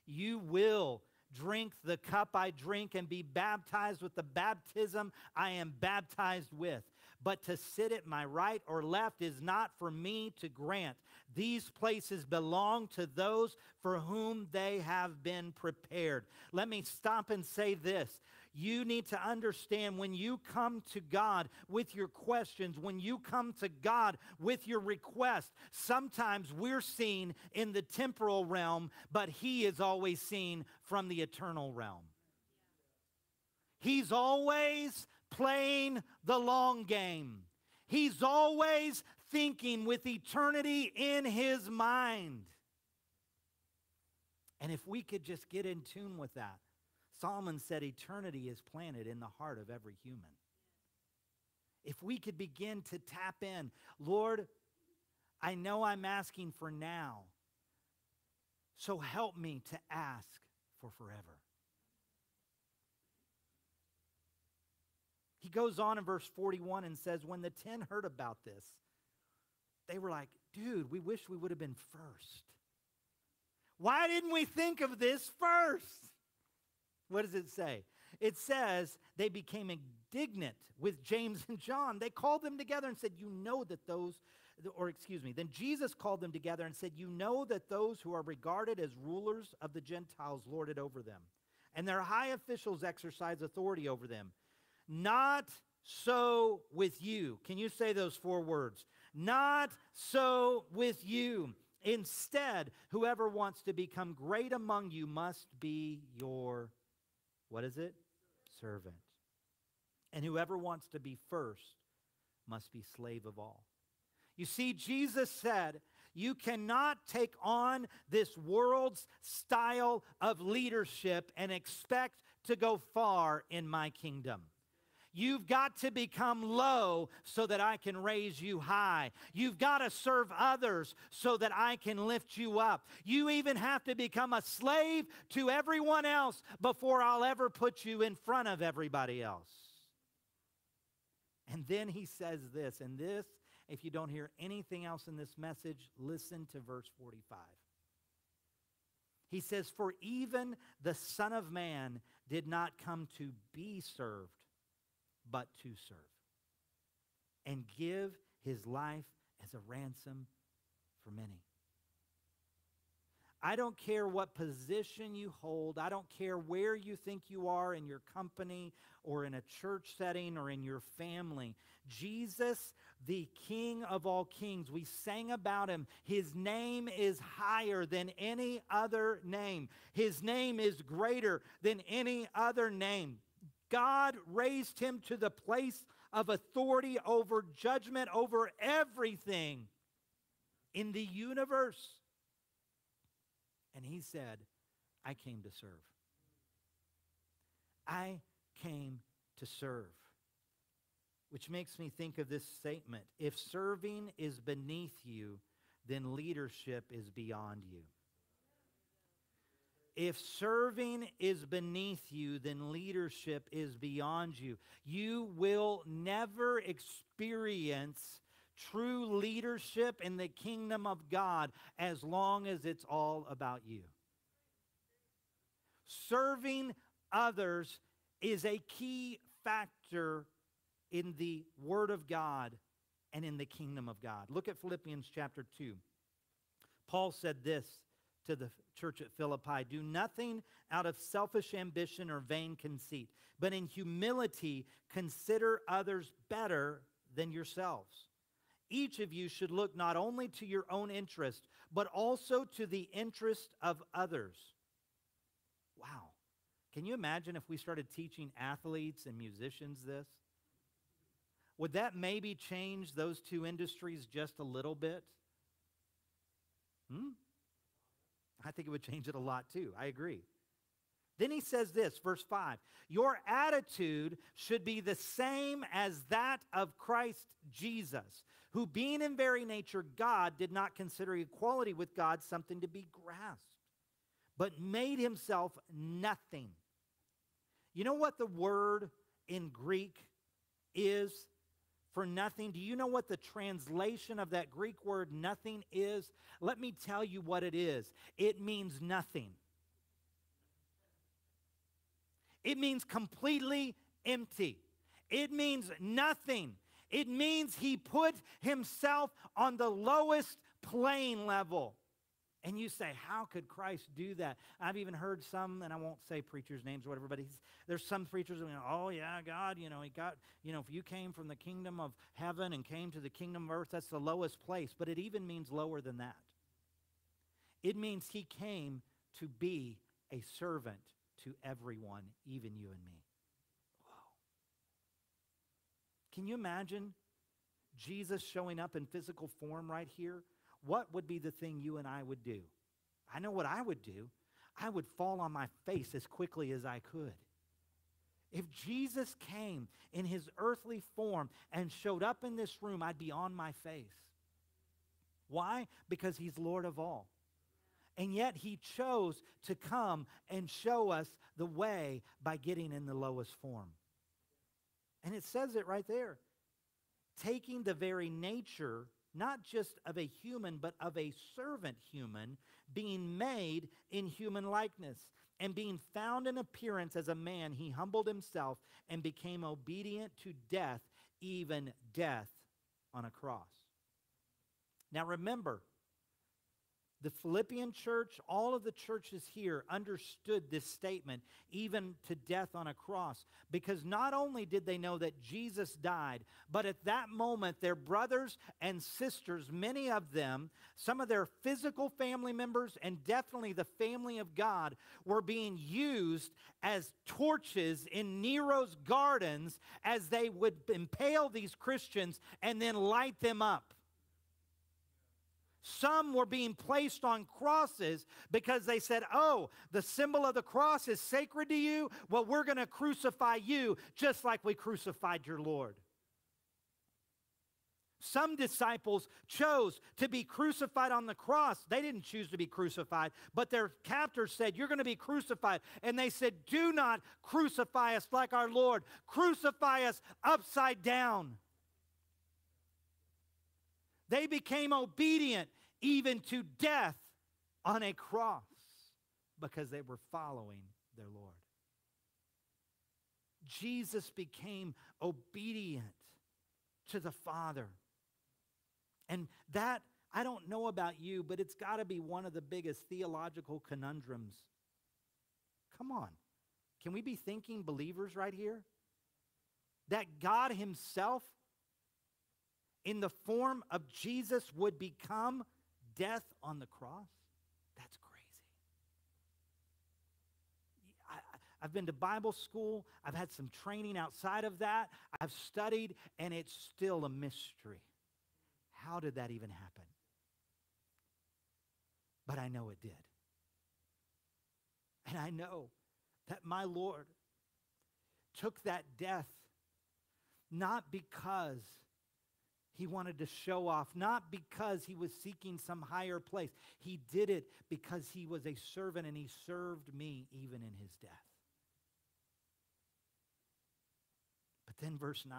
[SPEAKER 4] You will drink the cup I drink and be baptized with the baptism I am baptized with. But to sit at my right or left is not for me to grant. These places belong to those for whom they have been prepared. Let me stop and say this you need to understand when you come to God with your questions, when you come to God with your request, sometimes we're seen in the temporal realm, but He is always seen from the eternal realm. He's always playing the long game. He's always thinking with eternity in his mind. And if we could just get in tune with that, Solomon said eternity is planted in the heart of every human. If we could begin to tap in, Lord, I know I'm asking for now, so help me to ask for forever. He goes on in verse 41 and says, When the ten heard about this, they were like, Dude, we wish we would have been first. Why didn't we think of this first? What does it say? It says they became indignant with James and John. They called them together and said, You know that those, or excuse me, then Jesus called them together and said, You know that those who are regarded as rulers of the Gentiles lord it over them, and their high officials exercise authority over them. Not so with you. Can you say those four words? Not so with you. Instead, whoever wants to become great among you must be your, what is it? Servant. And whoever wants to be first must be slave of all. You see, Jesus said, you cannot take on this world's style of leadership and expect to go far in my kingdom. You've got to become low so that I can raise you high. You've got to serve others so that I can lift you up. You even have to become a slave to everyone else before I'll ever put you in front of everybody else. And then he says this, and this, if you don't hear anything else in this message, listen to verse 45. He says, For even the Son of Man did not come to be served but to serve and give his life as a ransom for many. I don't care what position you hold. I don't care where you think you are in your company or in a church setting or in your family. Jesus, the King of all kings, we sang about him. His name is higher than any other name, his name is greater than any other name. God raised him to the place of authority over judgment over everything in the universe. And he said, I came to serve. I came to serve. Which makes me think of this statement if serving is beneath you, then leadership is beyond you. If serving is beneath you, then leadership is beyond you. You will never experience true leadership in the kingdom of God as long as it's all about you. Serving others is a key factor in the Word of God and in the kingdom of God. Look at Philippians chapter 2. Paul said this to the church at Philippi do nothing out of selfish ambition or vain conceit, but in humility consider others better than yourselves. Each of you should look not only to your own interest, but also to the interest of others. Wow. Can you imagine if we started teaching athletes and musicians this? Would that maybe change those two industries just a little bit? Hmm? I think it would change it a lot too. I agree. Then he says this, verse 5 Your attitude should be the same as that of Christ Jesus, who, being in very nature God, did not consider equality with God something to be grasped, but made himself nothing. You know what the word in Greek is for nothing. Do you know what the translation of that Greek word nothing is? Let me tell you what it is it means nothing, it means completely empty, it means nothing. It means he put himself on the lowest plane level. And you say, how could Christ do that? I've even heard some, and I won't say preachers' names or whatever, but there's some preachers who oh, yeah, God, you know, he got, you know, if you came from the kingdom of heaven and came to the kingdom of earth, that's the lowest place. But it even means lower than that. It means he came to be a servant to everyone, even you and me. Wow. Can you imagine Jesus showing up in physical form right here? What would be the thing you and I would do? I know what I would do. I would fall on my face as quickly as I could. If Jesus came in his earthly form and showed up in this room, I'd be on my face. Why? Because he's Lord of all. And yet he chose to come and show us the way by getting in the lowest form. And it says it right there. Taking the very nature not just of a human, but of a servant human, being made in human likeness. And being found in appearance as a man, he humbled himself and became obedient to death, even death on a cross. Now remember, the Philippian church, all of the churches here understood this statement, even to death on a cross, because not only did they know that Jesus died, but at that moment, their brothers and sisters, many of them, some of their physical family members, and definitely the family of God, were being used as torches in Nero's gardens as they would impale these Christians and then light them up. Some were being placed on crosses because they said, Oh, the symbol of the cross is sacred to you. Well, we're going to crucify you just like we crucified your Lord. Some disciples chose to be crucified on the cross. They didn't choose to be crucified, but their captors said, You're going to be crucified. And they said, Do not crucify us like our Lord, crucify us upside down. They became obedient even to death on a cross because they were following their Lord. Jesus became obedient to the Father. And that, I don't know about you, but it's got to be one of the biggest theological conundrums. Come on. Can we be thinking believers right here? That God Himself, in the form of Jesus, would become death on the cross? That's crazy. I, I've been to Bible school, I've had some training outside of that, I've studied, and it's still a mystery. How did that even happen? But I know it did. And I know that my Lord took that death not because he wanted to show off, not because he was seeking some higher place. He did it because he was a servant and he served me even in his death. But then, verse 9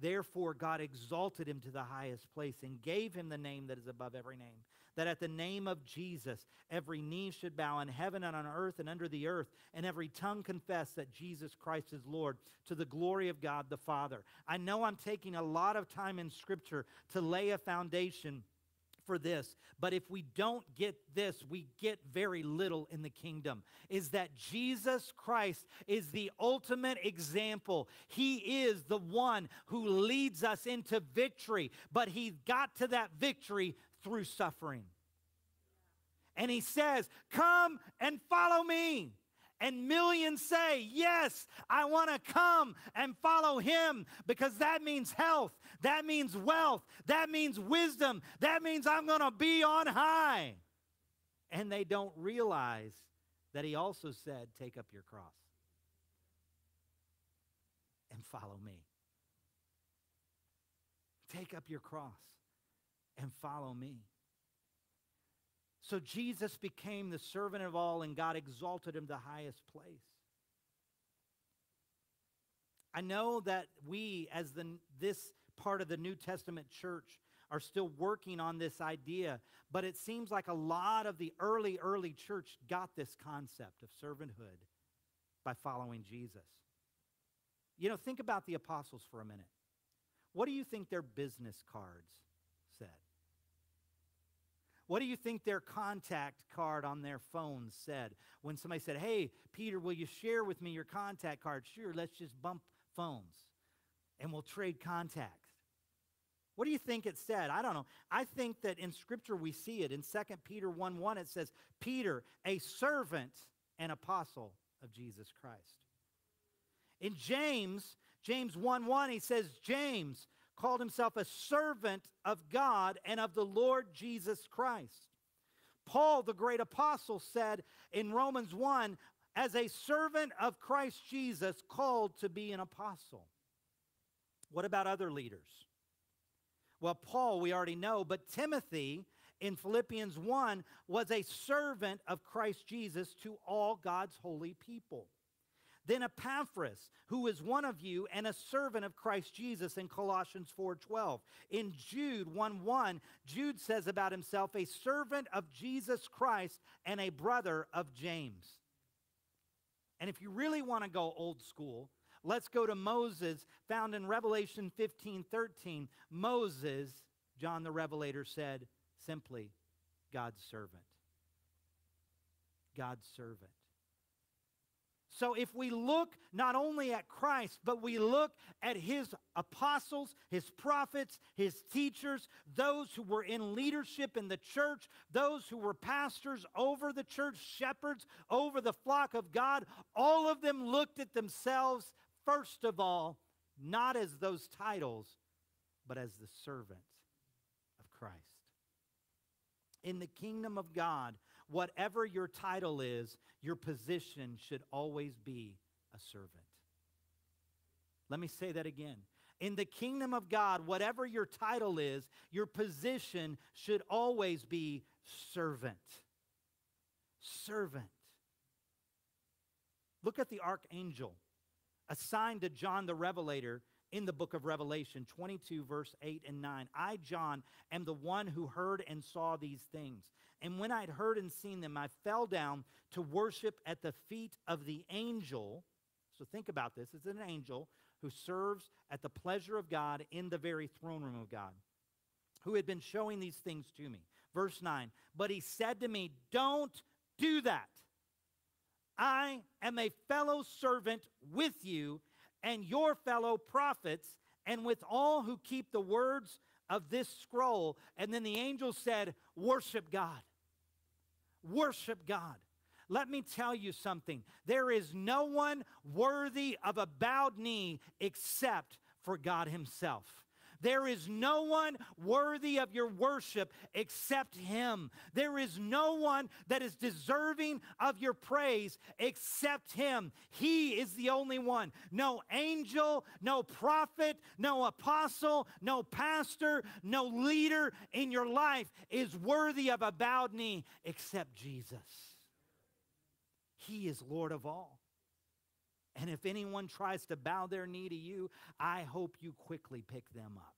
[SPEAKER 4] Therefore, God exalted him to the highest place and gave him the name that is above every name that at the name of Jesus, every knee should bow in heaven and on earth and under the earth, and every tongue confess that Jesus Christ is Lord to the glory of God the Father. I know I'm taking a lot of time in Scripture to lay a foundation for this. But if we don't get this, we get very little in the kingdom. Is that Jesus Christ is the ultimate example. He is the one who leads us into victory, but he got to that victory through suffering. And he says, Come and follow me. And millions say, Yes, I want to come and follow him because that means health, that means wealth, that means wisdom, that means I'm going to be on high. And they don't realize that he also said, Take up your cross and follow me. Take up your cross and follow me. So Jesus became the servant of all, and God exalted him to the highest place. I know that we, as the, this part of the New Testament church, are still working on this idea, but it seems like a lot of the early, early church got this concept of servanthood by following Jesus. You know, think about the apostles for a minute. What do you think their business cards? What do you think their contact card on their phone said when somebody said, Hey, Peter, will you share with me your contact card? Sure, let's just bump phones and we'll trade contacts. What do you think it said? I don't know. I think that in Scripture we see it. In 2 Peter 1 1, it says, Peter, a servant and apostle of Jesus Christ. In James, James 1 1, he says, James, called himself a servant of God and of the Lord Jesus Christ. Paul, the great apostle, said in Romans 1 as a servant of Christ Jesus, called to be an apostle. What about other leaders? Well, Paul, we already know, but Timothy in Philippians 1 was a servant of Christ Jesus to all God's holy people. Then Epaphras, who is one of you and a servant of Christ Jesus in Colossians 4:12. In Jude 1:1, Jude says about himself, a servant of Jesus Christ and a brother of James. And if you really want to go old school, let's go to Moses, found in Revelation 15:13. Moses, John the Revelator said simply, God's servant. God's servant. So if we look not only at Christ, but we look at his apostles, his prophets, his teachers, those who were in leadership in the church, those who were pastors over the church, shepherds over the flock of God, all of them looked at themselves, first of all, not as those titles, but as the servant of Christ. In the kingdom of God, whatever your title is, your position should always be a servant. Let me say that again. In the kingdom of God, whatever your title is, your position should always be servant. Servant. Look at the archangel assigned to John the Revelator in the book of Revelation 22, verse 8 and 9. I, John, am the one who heard and saw these things. And when I'd heard and seen them, I fell down to worship at the feet of the angel. So think about this it's an angel who serves at the pleasure of God in the very throne room of God, who had been showing these things to me. Verse 9, but he said to me, Don't do that. I am a fellow servant with you and your fellow prophets, and with all who keep the words of this scroll. And then the angel said, Worship God. Worship God. Let me tell you something. There is no one worthy of a bowed knee except for God Himself. There is no one worthy of your worship except Him. There is no one that is deserving of your praise except Him. He is the only one. No angel, no prophet, no apostle, no pastor, no leader in your life is worthy of a bowed knee except Jesus. He is Lord of all. And if anyone tries to bow their knee to you, I hope you quickly pick them up.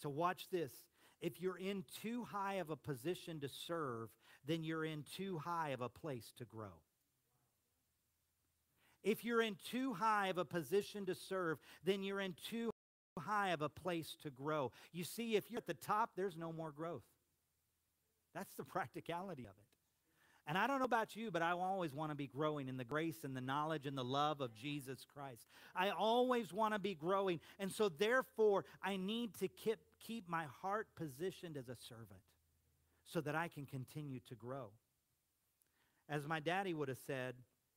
[SPEAKER 4] So, watch this. If you're in too high of a position to serve, then you're in too high of a place to grow. If you're in too high of a position to serve, then you're in too high of a place to grow. You see, if you're at the top, there's no more growth. That's the practicality of it. And I don't know about you, but I always want to be growing in the grace and the knowledge and the love of Jesus Christ. I always want to be growing. And so, therefore, I need to keep, keep my heart positioned as a servant so that I can continue to grow. As my daddy would have said,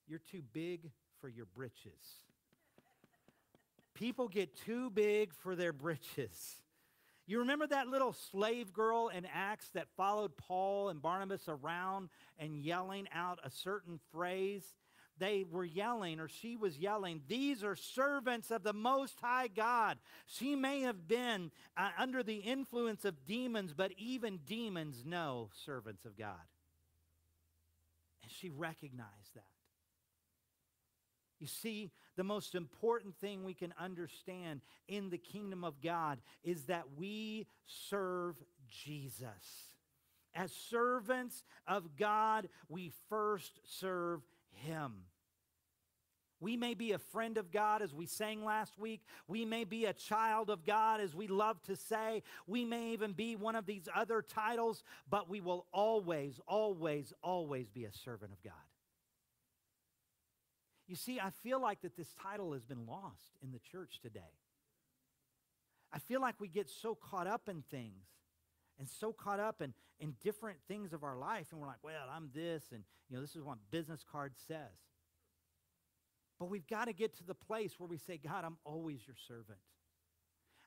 [SPEAKER 4] you're too big for your britches. People get too big for their britches. You remember that little slave girl in Acts that followed Paul and Barnabas around and yelling out a certain phrase? They were yelling, or she was yelling, These are servants of the Most High God. She may have been uh, under the influence of demons, but even demons know servants of God. And she recognized that. You see, the most important thing we can understand in the kingdom of God is that we serve Jesus. As servants of God, we first serve Him. We may be a friend of God, as we sang last week. We may be a child of God, as we love to say. We may even be one of these other titles, but we will always, always, always be a servant of God. You see, I feel like that this title has been lost in the church today. I feel like we get so caught up in things and so caught up in, in different things of our life, and we're like, well, I'm this, and you know, this is what business card says. But we've got to get to the place where we say, God, I'm always your servant.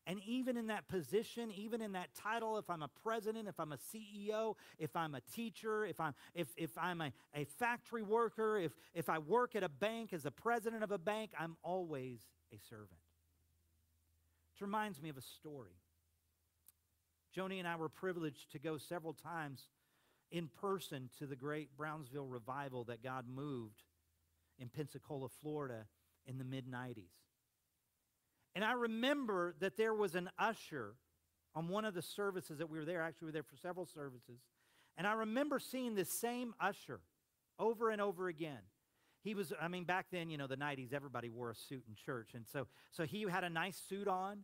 [SPEAKER 4] And even in that position, even in that title, if I'm a president, if I'm a CEO, if I'm a teacher, if I'm, if, if I'm a, a factory worker, if, if I work at a bank as the president of a bank, I'm always a servant. It reminds me of a story. Joni and I were privileged to go several times in person to the great Brownsville revival that God moved in Pensacola, Florida in the mid 90s. And I remember that there was an usher on one of the services that we were there. Actually, we were there for several services. And I remember seeing this same usher over and over again. He was, I mean, back then, you know, the 90s, everybody wore a suit in church. And so, so he had a nice suit on,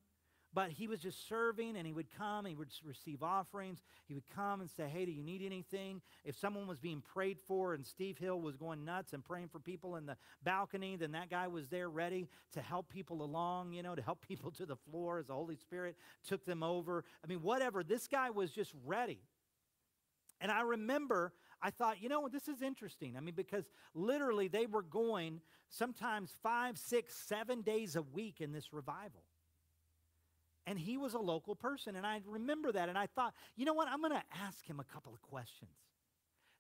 [SPEAKER 4] but he was just serving and he would come, he would receive offerings. He would come and say, Hey, do you need anything? If someone was being prayed for and Steve Hill was going nuts and praying for people in the balcony, then that guy was there ready to help people along, you know, to help people to the floor as the Holy Spirit took them over. I mean, whatever. This guy was just ready. And I remember I thought, you know, what, this is interesting. I mean, because literally they were going sometimes five, six, seven days a week in this revival. And he was a local person. And I remember that. And I thought, you know what? I'm going to ask him a couple of questions.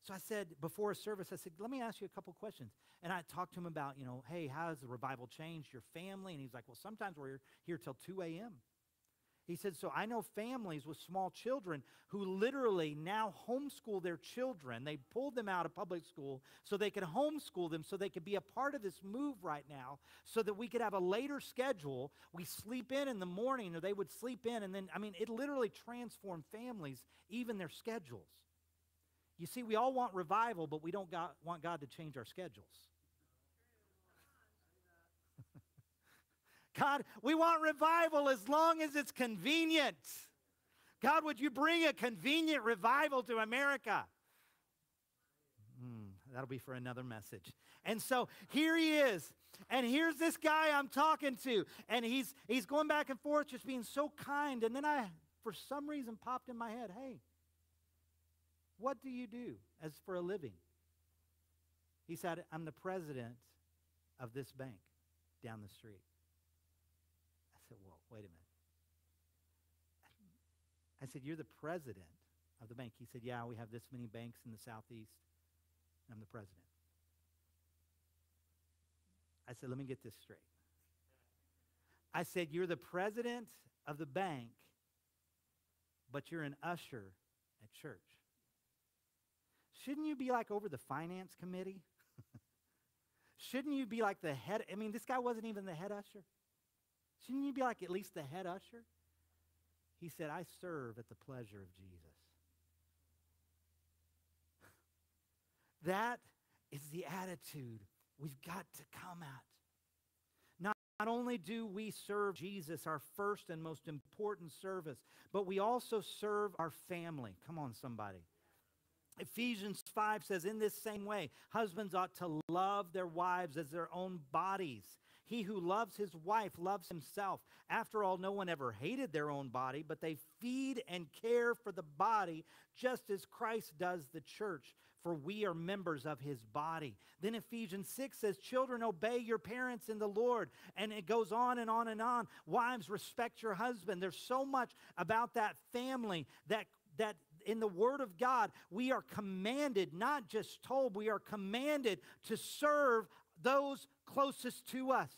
[SPEAKER 4] So I said, before a service, I said, let me ask you a couple of questions. And I talked to him about, you know, hey, how has the revival changed your family? And he's like, well, sometimes we're here till 2 a.m. He said, So I know families with small children who literally now homeschool their children. They pulled them out of public school so they could homeschool them so they could be a part of this move right now so that we could have a later schedule. We sleep in in the morning or they would sleep in. And then, I mean, it literally transformed families, even their schedules. You see, we all want revival, but we don't got, want God to change our schedules. God, we want revival as long as it's convenient. God, would you bring a convenient revival to America? Mm, that'll be for another message. And so here he is. And here's this guy I'm talking to. And he's, he's going back and forth, just being so kind. And then I, for some reason, popped in my head hey, what do you do as for a living? He said, I'm the president of this bank down the street wait a minute. I said, You're the president of the bank. He said, Yeah, we have this many banks in the southeast. I'm the president. I said, Let me get this straight. I said, You're the president of the bank, but you're an usher at church. Shouldn't you be like over the finance committee? Shouldn't you be like the head? I mean, this guy wasn't even the head usher. Shouldn't you be like at least the head usher? He said, I serve at the pleasure of Jesus. that is the attitude we've got to come at. Not, not only do we serve Jesus, our first and most important service, but we also serve our family. Come on, somebody. Ephesians 5 says, In this same way, husbands ought to love their wives as their own bodies. He who loves his wife loves himself. After all, no one ever hated their own body, but they feed and care for the body just as Christ does the church, for we are members of his body. Then Ephesians 6 says, Children, obey your parents in the Lord. And it goes on and on and on. Wives, respect your husband. There's so much about that family that, that in the Word of God, we are commanded, not just told, we are commanded to serve those closest to us.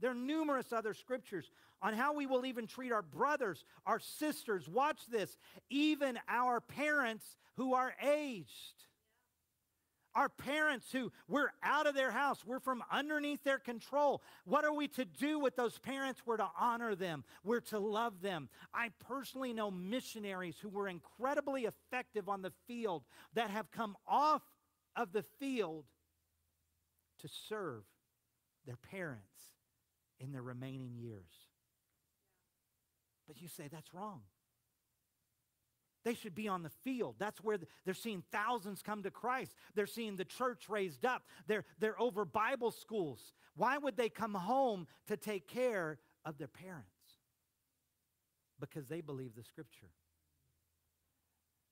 [SPEAKER 4] There are numerous other scriptures on how we will even treat our brothers, our sisters. Watch this. Even our parents who are aged. Our parents who we're out of their house, we're from underneath their control. What are we to do with those parents? We're to honor them, we're to love them. I personally know missionaries who were incredibly effective on the field that have come off of the field to serve their parents in their remaining years. But you say that's wrong. They should be on the field. That's where they're seeing thousands come to Christ. They're seeing the church raised up. They're, they're over Bible schools. Why would they come home to take care of their parents? Because they believe the scripture.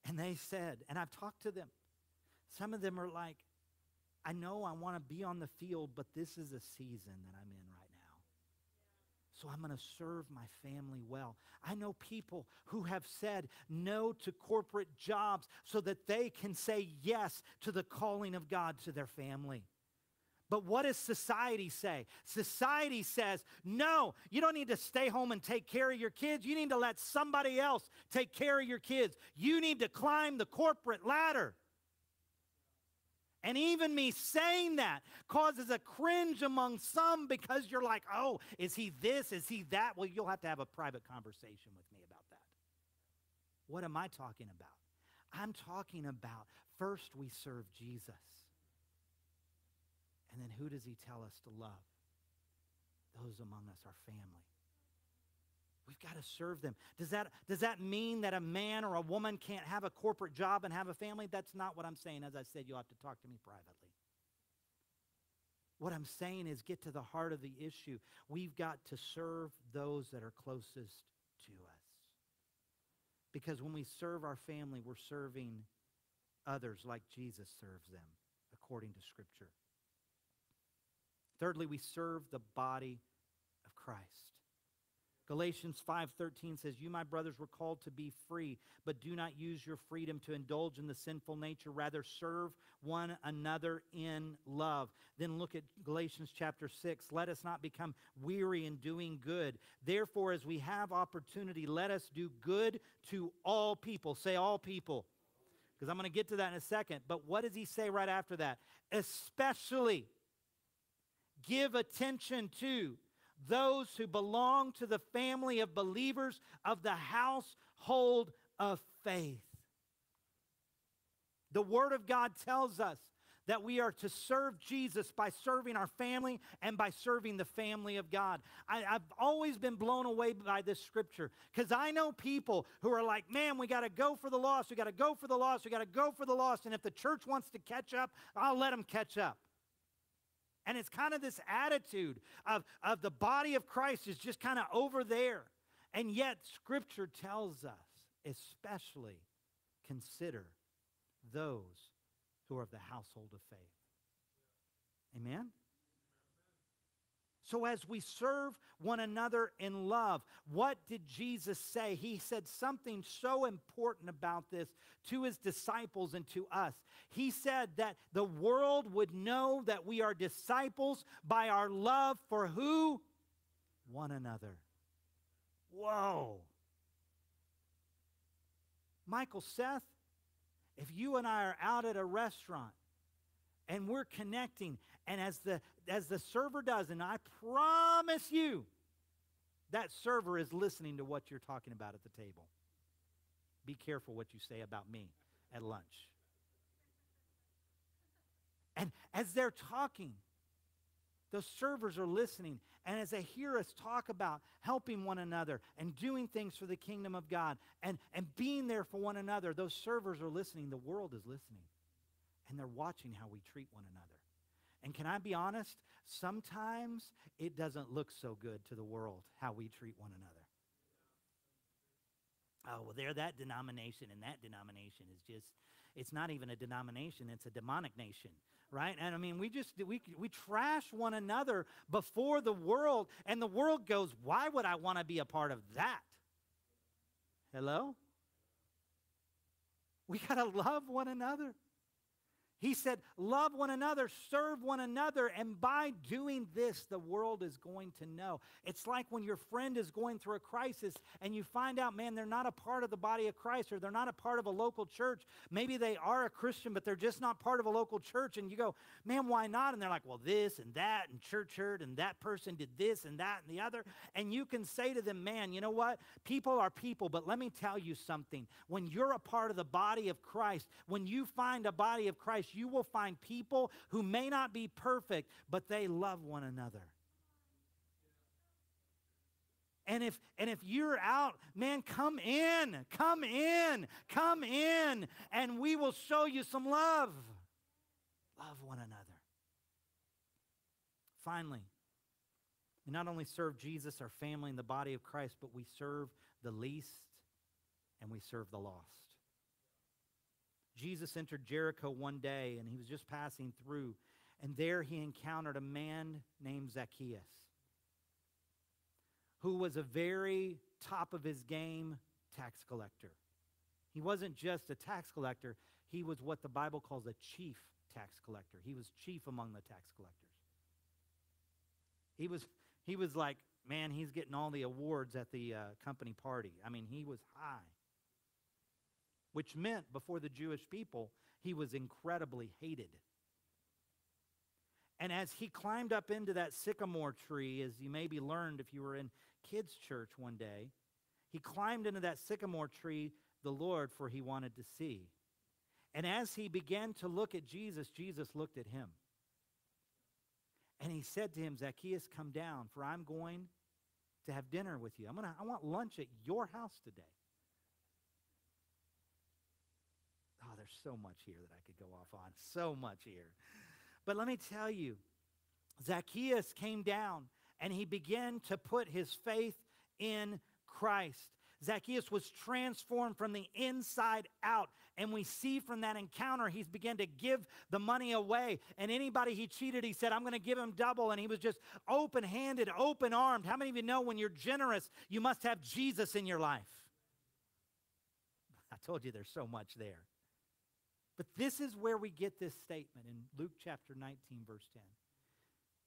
[SPEAKER 4] And they said, and I've talked to them, some of them are like, I know I want to be on the field, but this is a season that I'm in right now. So I'm going to serve my family well. I know people who have said no to corporate jobs so that they can say yes to the calling of God to their family. But what does society say? Society says, no, you don't need to stay home and take care of your kids. You need to let somebody else take care of your kids. You need to climb the corporate ladder. And even me saying that causes a cringe among some because you're like, oh, is he this? Is he that? Well, you'll have to have a private conversation with me about that. What am I talking about? I'm talking about first we serve Jesus. And then who does he tell us to love? Those among us, our family. We've got to serve them. Does that, does that mean that a man or a woman can't have a corporate job and have a family? That's not what I'm saying. As I said, you'll have to talk to me privately. What I'm saying is get to the heart of the issue. We've got to serve those that are closest to us. Because when we serve our family, we're serving others like Jesus serves them, according to Scripture. Thirdly, we serve the body of Christ. Galatians 5:13 says, "You my brothers were called to be free, but do not use your freedom to indulge in the sinful nature, rather serve one another in love." Then look at Galatians chapter 6, "Let us not become weary in doing good. Therefore as we have opportunity, let us do good to all people." Say all people. Because I'm going to get to that in a second, but what does he say right after that? Especially give attention to those who belong to the family of believers of the household of faith. The Word of God tells us that we are to serve Jesus by serving our family and by serving the family of God. I, have always been blown away by this scripture because I know people who are like, man, we got to go for the lost. We got to go for the lost. We got to go for the lost. And if the church wants to catch up, I'll let them catch up. And it's kind of this attitude of, of the body of Christ is just kind of over there. And yet, Scripture tells us, especially consider those who are of the household of faith. Amen? So, as we serve one another in love, what did Jesus say? He said something so important about this to his disciples and to us. He said that the world would know that we are disciples by our love for who? One another. Whoa. Michael Seth, if you and I are out at a restaurant and we're connecting and as the as the server does and i promise you that server is listening to what you're talking about at the table. Be careful what you say about me at lunch. And as they're talking those servers are listening. And as they hear us talk about helping one another and doing things for the kingdom of god and, and being there for one another those servers are listening. The world is listening. And they're watching how we treat one another and can I be honest? Sometimes it doesn't look so good to the world how we treat one another. Oh, well, they're that denomination, and that denomination is just, it's not even a denomination, it's a demonic nation, right? And I mean, we just, we, we trash one another before the world, and the world goes, why would I want to be a part of that? Hello? We got to love one another. He said, Love one another, serve one another, and by doing this, the world is going to know. It's like when your friend is going through a crisis and you find out, man, they're not a part of the body of Christ or they're not a part of a local church. Maybe they are a Christian, but they're just not part of a local church. And you go, man, why not? And they're like, well, this and that, and church hurt, and that person did this and that and the other. And you can say to them, man, you know what? People are people, but let me tell you something. When you're a part of the body of Christ, when you find a body of Christ, you will find people who may not be perfect, but they love one another. And if and if you're out, man, come in. Come in. Come in and we will show you some love. Love one another. Finally, we not only serve Jesus, our family, and the body of Christ, but we serve the least and we serve the lost. Jesus entered Jericho one day and he was just passing through, and there he encountered a man named Zacchaeus, who was a very top of his game tax collector. He wasn't just a tax collector, he was what the Bible calls a chief tax collector. He was chief among the tax collectors. He was, he was like, man, he's getting all the awards at the uh, company party. I mean, he was high which meant before the Jewish people, he was incredibly hated. And as he climbed up into that sycamore tree, as you maybe learned if you were in kids' church one day, he climbed into that sycamore tree, the Lord, for he wanted to see. And as he began to look at Jesus, Jesus looked at him. And he said to him, Zacchaeus, come down, for I'm going to have dinner with you. I'm gonna, I want lunch at your house today. Oh, there's so much here that I could go off on. So much here. But let me tell you, Zacchaeus came down and he began to put his faith in Christ. Zacchaeus was transformed from the inside out. And we see from that encounter, he's began to give the money away. And anybody he cheated, he said, I'm going to give him double. And he was just open handed, open armed. How many of you know when you're generous, you must have Jesus in your life? I told you there's so much there. But this is where we get this statement in Luke chapter 19, verse 10.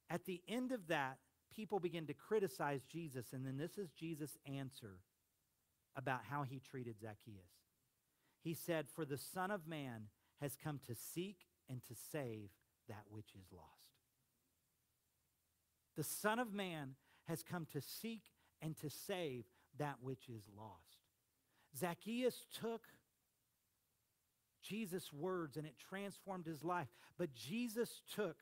[SPEAKER 4] At the end of that, people begin to criticize Jesus, and then this is Jesus' answer about how he treated Zacchaeus. He said, For the Son of Man has come to seek and to save that which is lost. The Son of Man has come to seek and to save that which is lost. Zacchaeus took Jesus' words and it transformed his life. But Jesus took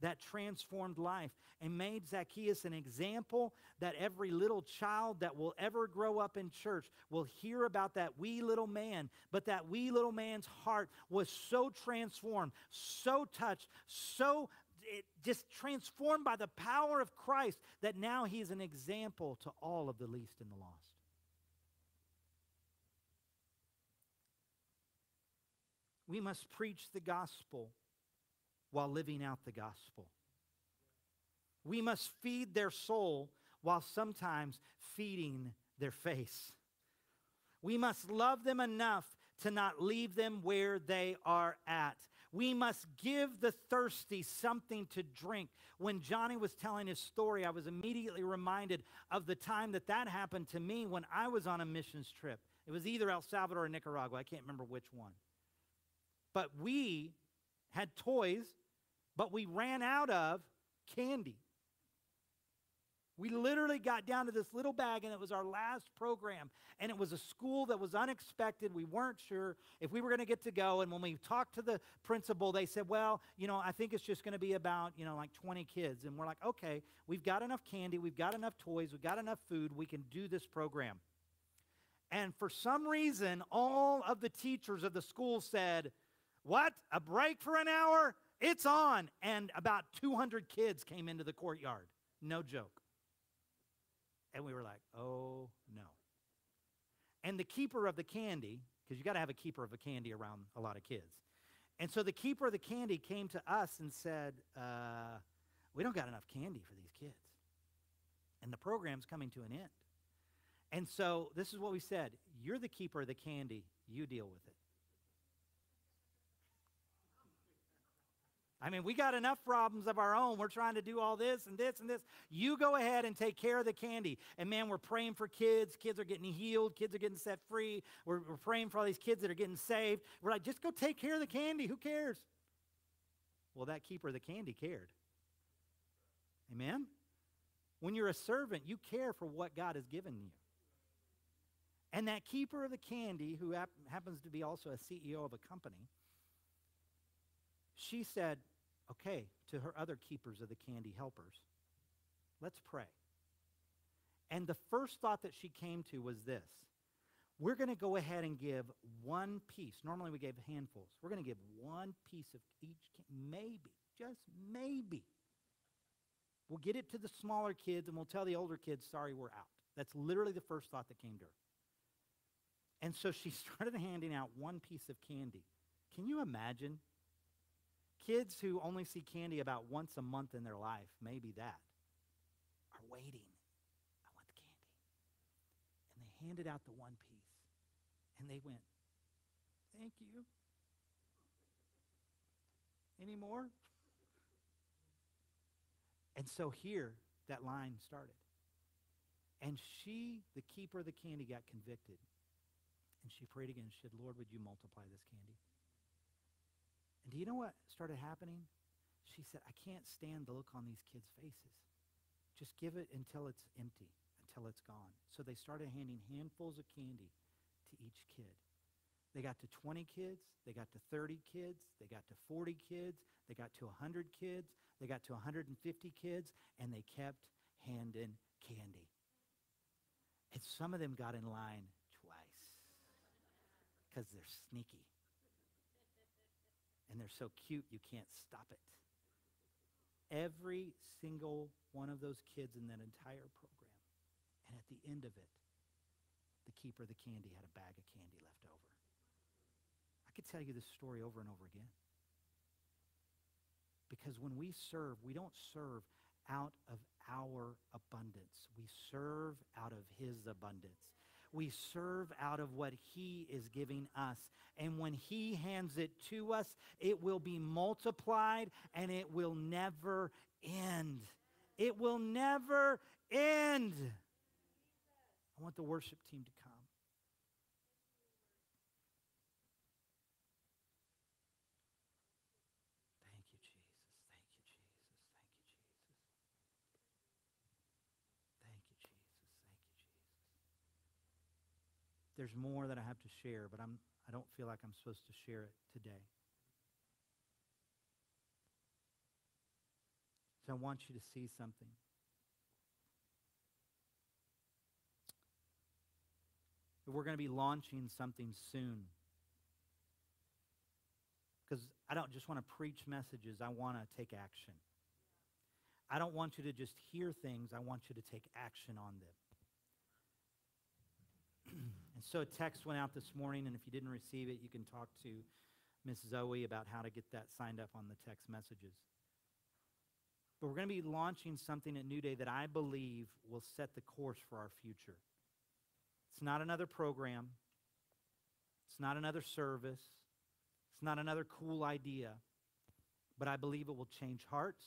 [SPEAKER 4] that transformed life and made Zacchaeus an example that every little child that will ever grow up in church will hear about that wee little man. But that wee little man's heart was so transformed, so touched, so just transformed by the power of Christ that now he's an example to all of the least and the lost. We must preach the gospel while living out the gospel. We must feed their soul while sometimes feeding their face. We must love them enough to not leave them where they are at. We must give the thirsty something to drink. When Johnny was telling his story, I was immediately reminded of the time that that happened to me when I was on a missions trip. It was either El Salvador or Nicaragua. I can't remember which one. But we had toys, but we ran out of candy. We literally got down to this little bag, and it was our last program. And it was a school that was unexpected. We weren't sure if we were going to get to go. And when we talked to the principal, they said, Well, you know, I think it's just going to be about, you know, like 20 kids. And we're like, Okay, we've got enough candy, we've got enough toys, we've got enough food, we can do this program. And for some reason, all of the teachers of the school said, What? A break for an hour? It's on. And about 200 kids came into the courtyard. No joke. And we were like, oh no. And the keeper of the candy, because you got to have a keeper of a candy around a lot of kids. And so the keeper of the candy came to us and said, uh, we don't got enough candy for these kids. And the program's coming to an end. And so this is what we said You're the keeper of the candy, you deal with it. I mean, we got enough problems of our own. We're trying to do all this and this and this. You go ahead and take care of the candy. And man, we're praying for kids. Kids are getting healed. Kids are getting set free. We're, we're praying for all these kids that are getting saved. We're like, just go take care of the candy. Who cares? Well, that keeper of the candy cared. Amen? When you're a servant, you care for what God has given you. And that keeper of the candy, who hap- happens to be also a CEO of a company, she said, okay, to her other keepers of the candy helpers, let's pray. And the first thought that she came to was this we're going to go ahead and give one piece. Normally we gave handfuls. We're going to give one piece of each, maybe, just maybe. We'll get it to the smaller kids and we'll tell the older kids, sorry, we're out. That's literally the first thought that came to her. And so she started handing out one piece of candy. Can you imagine Kids who only see candy about once a month in their life, maybe that, are waiting. I want the candy. And they handed out the one piece. And they went, Thank you. Any more? And so here, that line started. And she, the keeper of the candy, got convicted. And she prayed again. She said, Lord, would you multiply this candy? And do you know what started happening? she said, I can't stand the look on these kids' faces. Just give it until it's empty, until it's gone. So they started handing handfuls of candy to each kid. They got to 20 kids, they got to 30 kids, they got to 40 kids, they got to 100 kids, they got to 150 kids, and they kept handing candy. And some of them got in line twice because they're sneaky. And they're so cute, you can't stop it. Every single one of those kids in that entire program. And at the end of it, the keeper of the candy had a bag of candy left over. I could tell you this story over and over again. Because when we serve, we don't serve out of our abundance. We serve out of his abundance. We serve out of what he is giving us. And when he hands it to us, it will be multiplied and it will never end. It will never end. I want the worship team to come. Thank you, Jesus. Thank you, Jesus. Thank you, Jesus. Thank you, Jesus. Thank you, Jesus. There's more that I have to share, but I'm, I don't feel like I'm supposed to share it today. So I want you to see something. We're going to be launching something soon. Because I don't just want to preach messages, I want to take action. I don't want you to just hear things, I want you to take action on them. and so a text went out this morning, and if you didn't receive it, you can talk to Miss Zoe about how to get that signed up on the text messages. But we're going to be launching something at New Day that I believe will set the course for our future. It's not another program. It's not another service. It's not another cool idea. But I believe it will change hearts.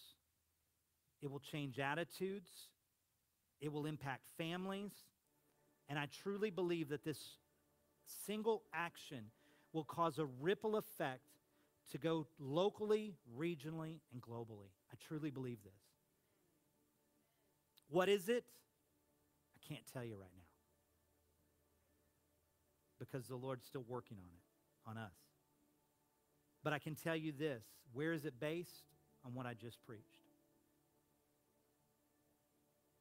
[SPEAKER 4] It will change attitudes. It will impact families. And I truly believe that this single action will cause a ripple effect to go locally, regionally, and globally. I truly believe this. What is it? I can't tell you right now. Because the Lord's still working on it, on us. But I can tell you this where is it based? On what I just preached.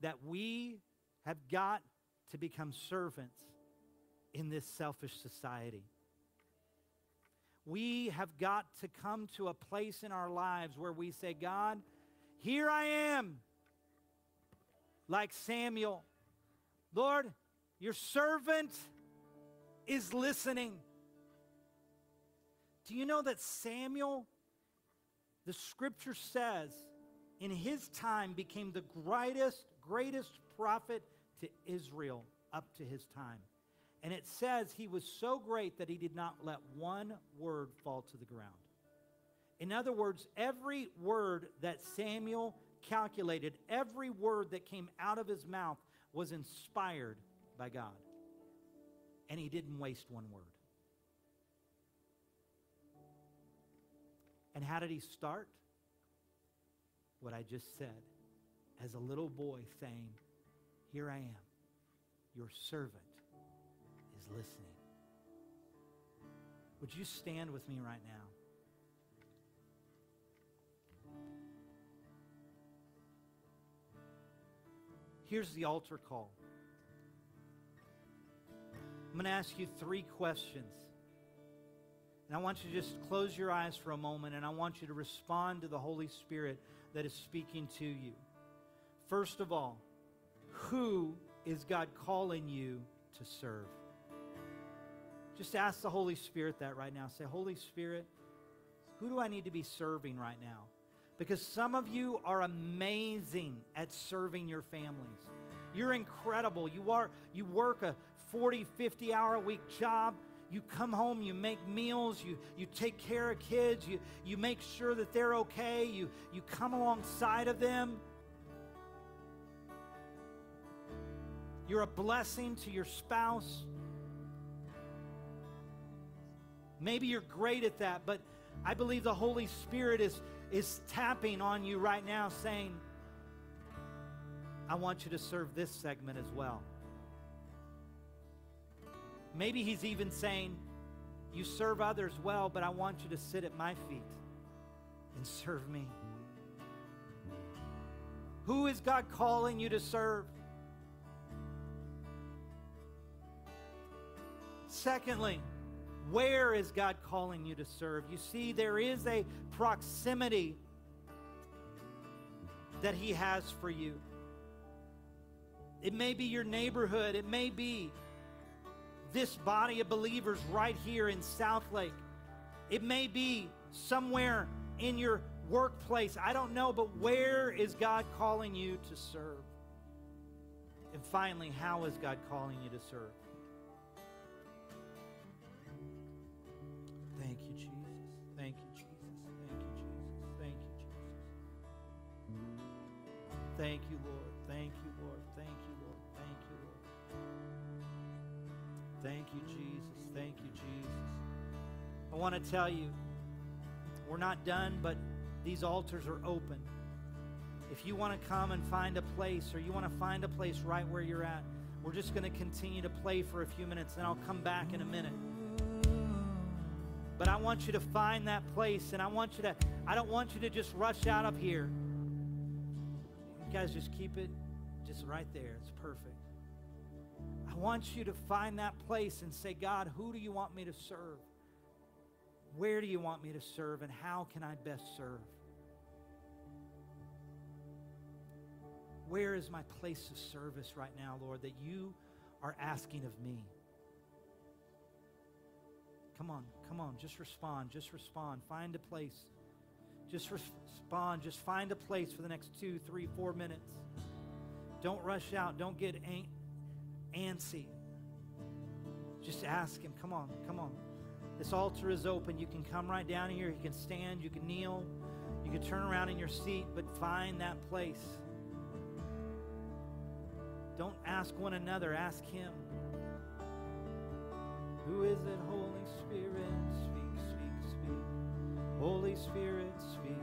[SPEAKER 4] That we have got to become servants in this selfish society. We have got to come to a place in our lives where we say, God, here I am. Like Samuel, Lord, your servant is listening. Do you know that Samuel, the scripture says, in his time became the greatest, greatest prophet to Israel up to his time? And it says he was so great that he did not let one word fall to the ground. In other words, every word that Samuel calculated, every word that came out of his mouth was inspired by God. And he didn't waste one word. And how did he start? What I just said. As a little boy saying, Here I am, your servant is listening. Would you stand with me right now? Here's the altar call. I'm going to ask you three questions. And I want you to just close your eyes for a moment and I want you to respond to the Holy Spirit that is speaking to you. First of all, who is God calling you to serve? Just ask the Holy Spirit that right now. Say, Holy Spirit, who do I need to be serving right now? Because some of you are amazing at serving your families. You're incredible. You are you work a 40, 50 hour a week job. You come home, you make meals, you, you take care of kids, you, you make sure that they're okay, you, you come alongside of them. You're a blessing to your spouse. Maybe you're great at that, but I believe the Holy Spirit is is tapping on you right now saying, I want you to serve this segment as well. Maybe he's even saying, You serve others well, but I want you to sit at my feet and serve me. Who is God calling you to serve? Secondly, where is God calling you to serve? You see, there is a proximity that He has for you. It may be your neighborhood, it may be this body of believers right here in Southlake, it may be somewhere in your workplace. I don't know, but where is God calling you to serve? And finally, how is God calling you to serve? Thank you, Lord. Thank you, Lord. Thank you, Lord. Thank you, Lord. Thank you, Jesus. Thank you, Jesus. I want to tell you, we're not done, but these altars are open. If you want to come and find a place, or you want to find a place right where you're at, we're just going to continue to play for a few minutes, and I'll come back in a minute. But I want you to find that place, and I want you to, I don't want you to just rush out of here. Guys just keep it just right there. It's perfect. I want you to find that place and say, God, who do you want me to serve? Where do you want me to serve, and how can I best serve? Where is my place of service right now, Lord, that you are asking of me? Come on, come on, just respond, just respond. Find a place. Just respond, just find a place for the next two, three, four minutes. Don't rush out, don't get an- antsy. Just ask Him, come on, come on. This altar is open. You can come right down here. You can stand, you can kneel, you can turn around in your seat, but find that place. Don't ask one another, ask Him. Who is it, Holy Spirit? Holy Spirit, speak.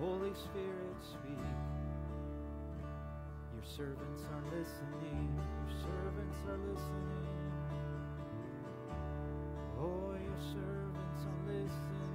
[SPEAKER 4] Holy Spirit, speak. Your servants are listening. Your servants are listening. Oh, your servants are listening.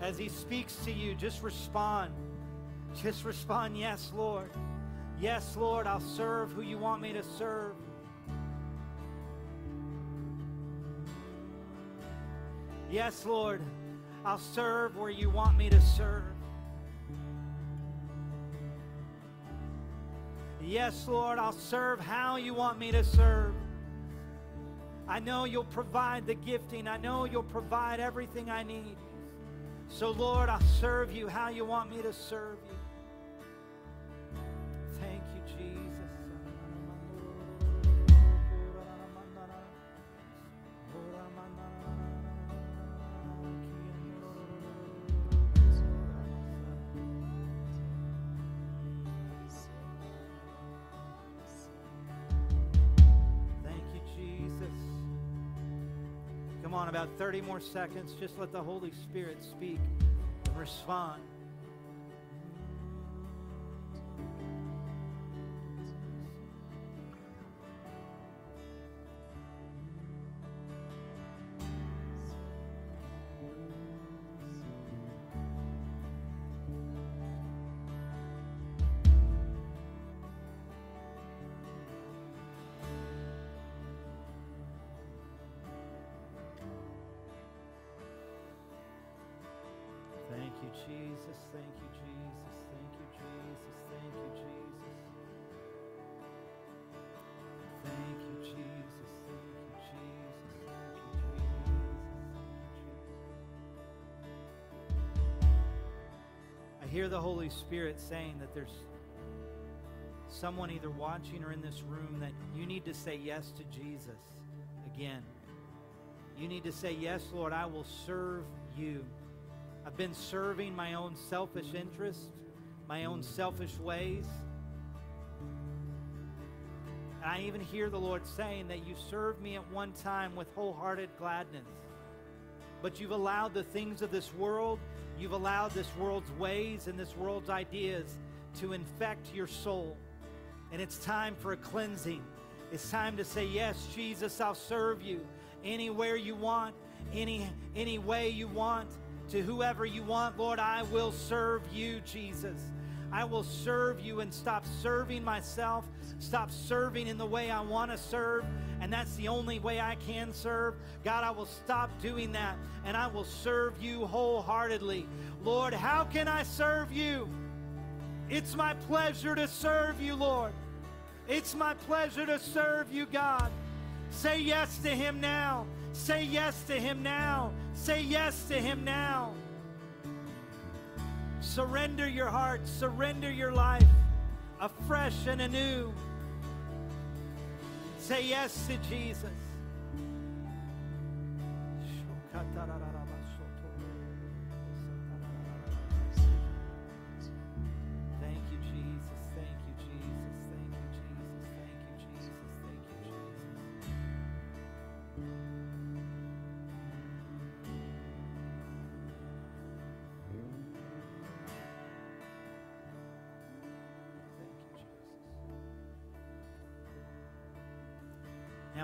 [SPEAKER 4] As he speaks to you, just respond. Just respond, yes, Lord. Yes, Lord, I'll serve who you want me to serve. Yes, Lord, I'll serve where you want me to serve. Yes, Lord, I'll serve how you want me to serve. I know you'll provide the gifting. I know you'll provide everything I need. So, Lord, I'll serve you how you want me to serve you. Come on, about 30 more seconds. Just let the Holy Spirit speak and respond. Holy Spirit saying that there's someone either watching or in this room that you need to say yes to Jesus again. You need to say, Yes, Lord, I will serve you. I've been serving my own selfish interests, my own mm. selfish ways. And I even hear the Lord saying that you served me at one time with wholehearted gladness. But you've allowed the things of this world, you've allowed this world's ways and this world's ideas to infect your soul. And it's time for a cleansing. It's time to say, Yes, Jesus, I'll serve you anywhere you want, any, any way you want, to whoever you want. Lord, I will serve you, Jesus. I will serve you and stop serving myself, stop serving in the way I want to serve, and that's the only way I can serve. God, I will stop doing that and I will serve you wholeheartedly. Lord, how can I serve you? It's my pleasure to serve you, Lord. It's my pleasure to serve you, God. Say yes to him now. Say yes to him now. Say yes to him now. Surrender your heart. Surrender your life afresh and anew. Say yes to Jesus.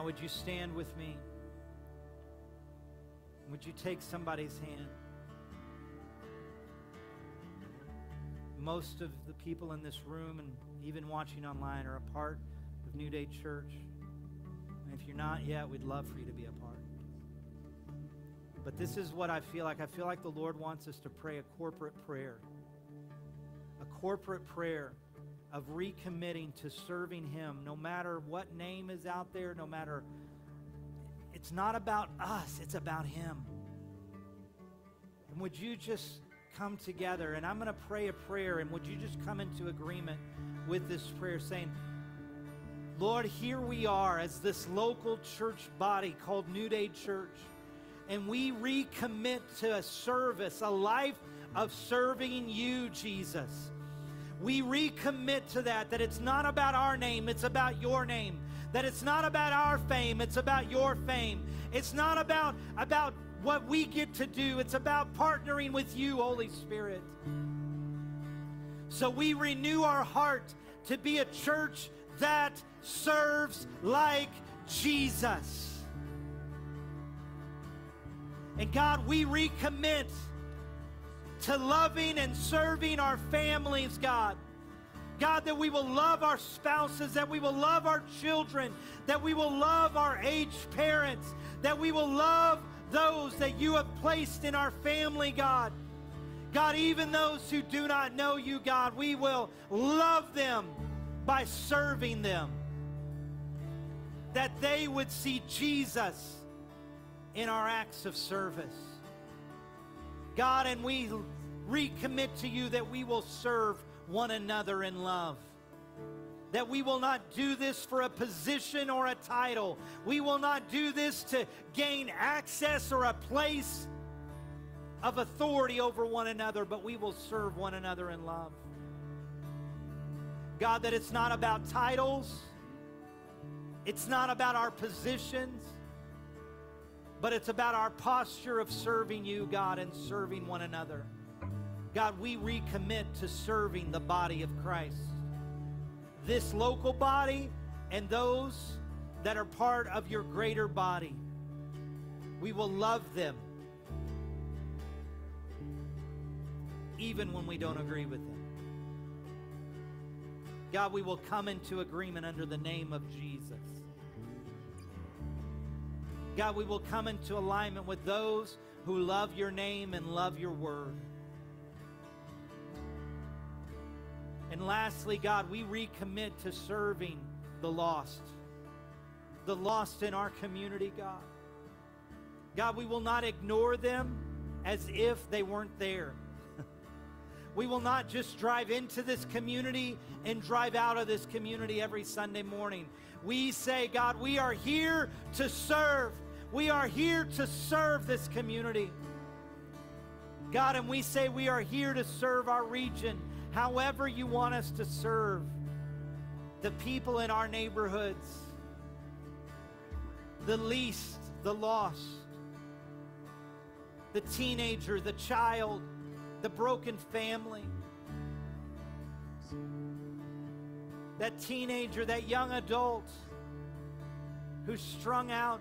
[SPEAKER 4] Now, would you stand with me? Would you take somebody's hand? Most of the people in this room and even watching online are a part of New Day Church. And if you're not yet, we'd love for you to be a part. But this is what I feel like. I feel like the Lord wants us to pray a corporate prayer. A corporate prayer of recommitting to serving Him, no matter what name is out there, no matter. It's not about us, it's about Him. And would you just come together? And I'm going to pray a prayer, and would you just come into agreement with this prayer, saying, Lord, here we are as this local church body called New Day Church, and we recommit to a service, a life of serving you, Jesus. We recommit to that, that it's not about our name, it's about your name. That it's not about our fame, it's about your fame. It's not about, about what we get to do, it's about partnering with you, Holy Spirit. So we renew our heart to be a church that serves like Jesus. And God, we recommit to loving and serving our families, God. God, that we will love our spouses, that we will love our children, that we will love our aged parents, that we will love those that you have placed in our family, God. God, even those who do not know you, God, we will love them by serving them. That they would see Jesus in our acts of service. God, and we recommit to you that we will serve one another in love. That we will not do this for a position or a title. We will not do this to gain access or a place of authority over one another, but we will serve one another in love. God, that it's not about titles, it's not about our positions, but it's about our posture of serving you, God, and serving one another. God, we recommit to serving the body of Christ. This local body and those that are part of your greater body. We will love them even when we don't agree with them. God, we will come into agreement under the name of Jesus. God, we will come into alignment with those who love your name and love your word. And lastly, God, we recommit to serving the lost, the lost in our community, God. God, we will not ignore them as if they weren't there. We will not just drive into this community and drive out of this community every Sunday morning. We say, God, we are here to serve. We are here to serve this community. God, and we say we are here to serve our region however you want us to serve the people in our neighborhoods, the least, the lost, the teenager, the child, the broken family, that teenager, that young adult who's strung out.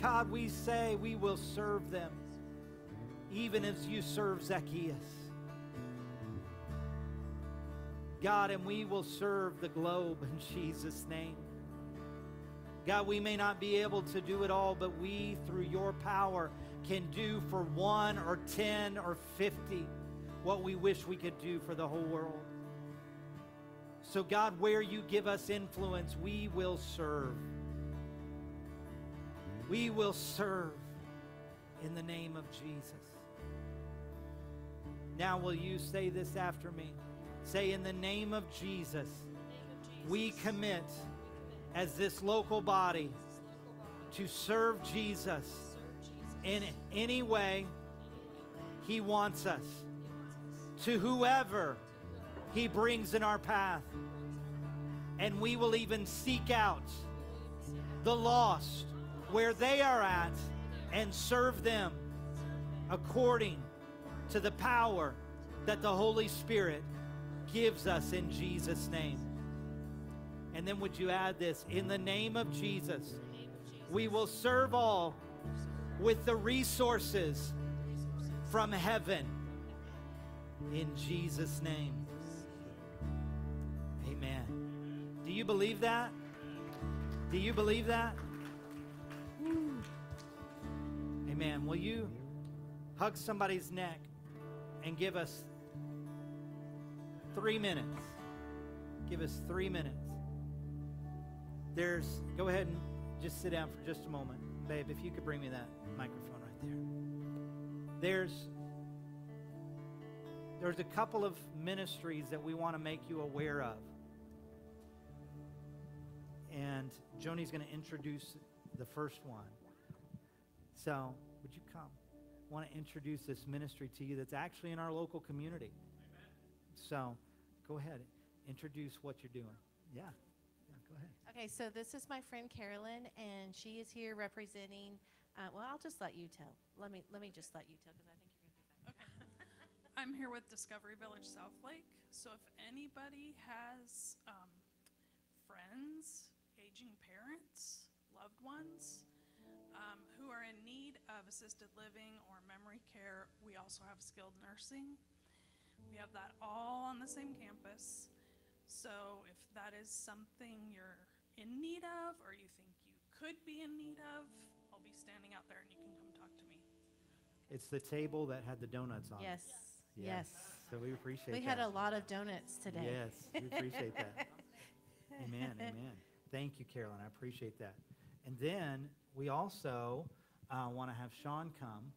[SPEAKER 4] God, we say we will serve them even as you serve Zacchaeus. God, and we will serve the globe in Jesus' name. God, we may not be able to do it all, but we, through your power, can do for one or 10 or 50 what we wish we could do for the whole world. So, God, where you give us influence, we will serve. We will serve in the name of Jesus. Now, will you say this after me? Say, in the name of Jesus, we commit as this local body to serve Jesus in any way he wants us, to whoever he brings in our path. And we will even seek out the lost where they are at and serve them according to the power that the Holy Spirit gives us in Jesus' name. And then would you add this? In the name of Jesus, we will serve all with the resources from heaven. In Jesus' name. Amen. Do you believe that? Do you believe that? Amen. Will you hug somebody's neck and give us three minutes? Give us three minutes. There's, go ahead and just sit down for just a moment. Babe, if you could bring me that microphone right there. There's, there's a couple of ministries that we want to make you aware of. And Joni's going to introduce the first one. So, would you come? I want to introduce this ministry to you that's actually in our local community. So, go ahead. Introduce what you're doing. Yeah. Yeah, go ahead.
[SPEAKER 6] Okay, so this is my friend Carolyn, and she is here representing. Uh, well, I'll just let you tell. Let me let me just let you tell because I think you're gonna be better.
[SPEAKER 7] Okay. I'm here with Discovery Village South Lake. So if anybody has um, friends, aging parents, loved ones um, who are in need of assisted living or memory care, we also have skilled nursing. We have that all on the same campus. So if that is something you're in need of or you think you could be in need of, I'll be standing out there and you can come talk to me.
[SPEAKER 4] It's the table that had the donuts on it.
[SPEAKER 6] Yes, yes.
[SPEAKER 4] So we appreciate
[SPEAKER 6] We
[SPEAKER 4] that.
[SPEAKER 6] had a lot of donuts today.
[SPEAKER 4] Yes, we appreciate that. amen, amen. Thank you, Carolyn. I appreciate that. And then we also uh, want to have Sean come.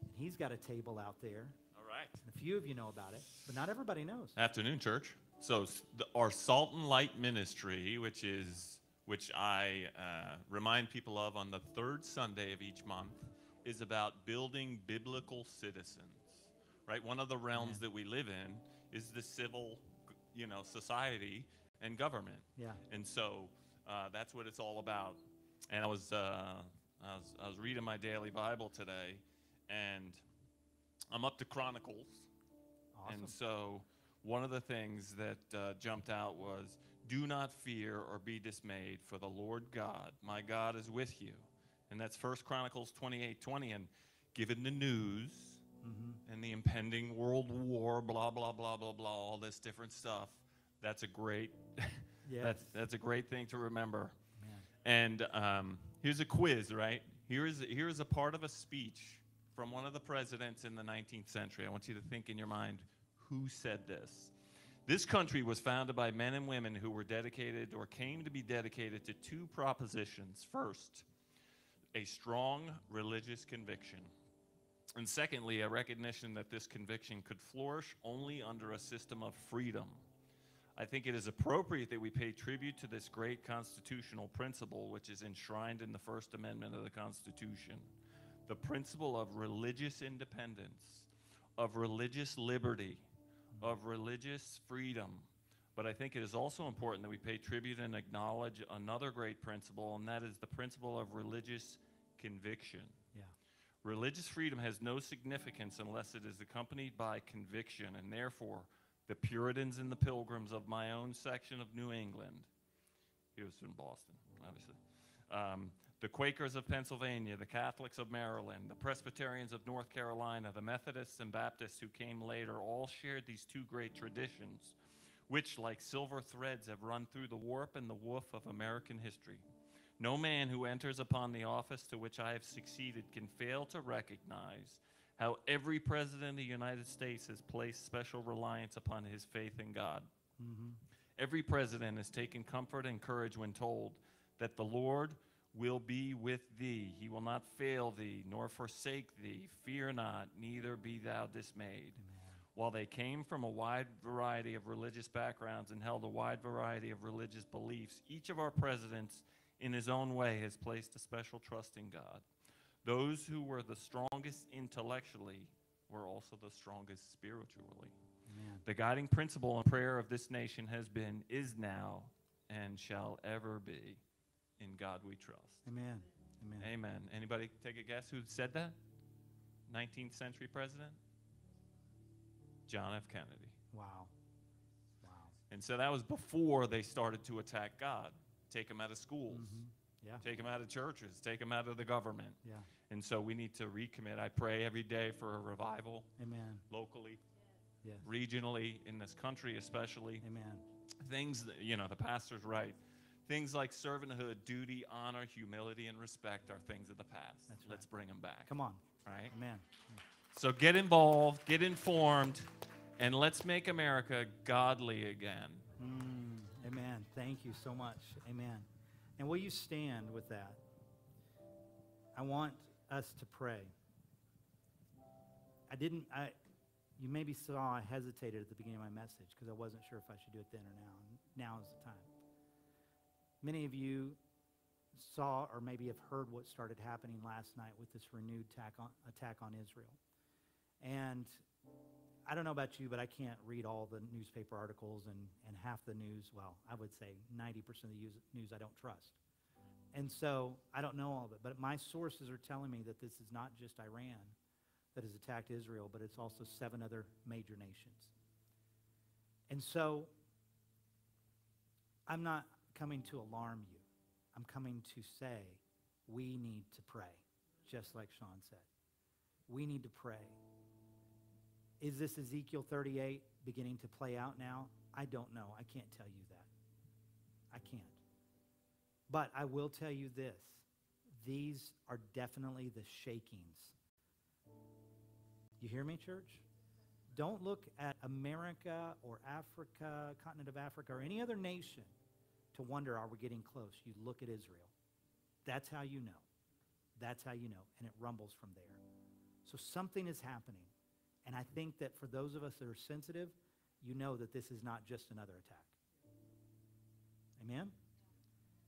[SPEAKER 4] And he's got a table out there.
[SPEAKER 8] All right.
[SPEAKER 4] A few of you know about it, but not everybody knows.
[SPEAKER 8] Afternoon, church. So the, our Salt and Light ministry, which is which I uh, remind people of on the third Sunday of each month, is about building biblical citizens. Right. One of the realms that we live in is the civil, you know, society and government.
[SPEAKER 4] Yeah.
[SPEAKER 8] And so uh, that's what it's all about. And I was, uh, I was I was reading my daily Bible today, and I'm up to Chronicles.
[SPEAKER 4] Awesome.
[SPEAKER 8] And so, one of the things that uh, jumped out was, "Do not fear or be dismayed, for the Lord God, my God, is with you." And that's First Chronicles 28, 20. And given the news
[SPEAKER 4] Mm-hmm.
[SPEAKER 8] and the impending world war, blah blah blah blah blah, all this different stuff, that's a great,
[SPEAKER 4] Yes.
[SPEAKER 8] that's that's a great thing to remember. And um, here's a quiz, right? Here's here's a part of a speech from one of the presidents in the 19th century. I want you to think in your mind who said this. This country was founded by men and women who were dedicated or came to be dedicated to two propositions. First, a strong religious conviction. And secondly, a recognition that this conviction could flourish only under a system of freedom. I think it is appropriate that we pay tribute to this great constitutional principle, which is enshrined in the First Amendment of the Constitution the principle of religious independence, of religious liberty, of religious freedom. But I think it is also important that we pay tribute and acknowledge another great principle, and that is the principle of religious conviction.
[SPEAKER 4] Yeah.
[SPEAKER 8] Religious freedom has no significance unless it is accompanied by conviction, and therefore, the Puritans and the Pilgrims of my own section of New England, he was in Boston, obviously, um, the Quakers of Pennsylvania, the Catholics of Maryland, the Presbyterians of North Carolina, the Methodists and Baptists who came later all shared these two great traditions, which, like silver threads, have run through the warp and the woof of American history. No man who enters upon the office to which I have succeeded can fail to recognize how every president of the United States has placed special reliance upon his faith in God. Mm-hmm. Every president has taken comfort and courage when told that the Lord will be with thee. He will not fail thee, nor forsake thee. Fear not, neither be thou dismayed. While they came from a wide variety of religious backgrounds and held a wide variety of religious beliefs, each of our presidents, in his own way, has placed a special trust in God. Those who were the strongest intellectually were also the strongest spiritually.
[SPEAKER 4] Amen.
[SPEAKER 8] The guiding principle and prayer of this nation has been, is now, and shall ever be. In God we trust.
[SPEAKER 4] Amen. Amen.
[SPEAKER 8] Amen. Anybody take a guess who said that? 19th century president? John F. Kennedy.
[SPEAKER 4] Wow. Wow.
[SPEAKER 8] And so that was before they started to attack God, take him out of schools,
[SPEAKER 4] Mhm. Yeah.
[SPEAKER 8] take them out of churches, take them out of the government.
[SPEAKER 4] Yeah.
[SPEAKER 8] And so we need to recommit. I pray every day for a revival
[SPEAKER 4] Amen.
[SPEAKER 8] locally,
[SPEAKER 4] Yes.
[SPEAKER 8] regionally, in this country especially.
[SPEAKER 4] Amen.
[SPEAKER 8] Things that, you know, the pastor's right. Things like servanthood, duty, honor, humility, and respect are things of the past.
[SPEAKER 4] That's
[SPEAKER 8] Let's bring them back.
[SPEAKER 4] Come on.
[SPEAKER 8] Right?
[SPEAKER 4] Amen.
[SPEAKER 8] So get involved, get informed, and let's make America godly again.
[SPEAKER 4] Mm, amen. Thank you so much. Amen. And will you stand with that? I want us to pray. I didn't, I, you maybe saw I hesitated at the beginning of my message because I wasn't sure if I should do it then or now. Now is the time. Many of you saw or maybe have heard what started happening last night with this renewed attack on, attack on Israel. And I don't know about you, but I can't read all the newspaper articles and, and half the news. Well, I would say 90% of the news I don't trust. And so I don't know all of it. But my sources are telling me that this is not just Iran that has attacked Israel, but it's also seven other major nations. And so I'm not coming to alarm you. I'm coming to say we need to pray, just like Sean said. We need to pray. Is this Ezekiel 38 beginning to play out now? I don't know. I can't tell you that. I can't. But I will tell you this these are definitely the shakings. You hear me, church? Don't look at America or Africa, continent of Africa, or any other nation to wonder, are we getting close? You look at Israel. That's how you know. That's how you know. And it rumbles from there. So something is happening. And I think that for those of us that are sensitive, you know that this is not just another attack. Amen?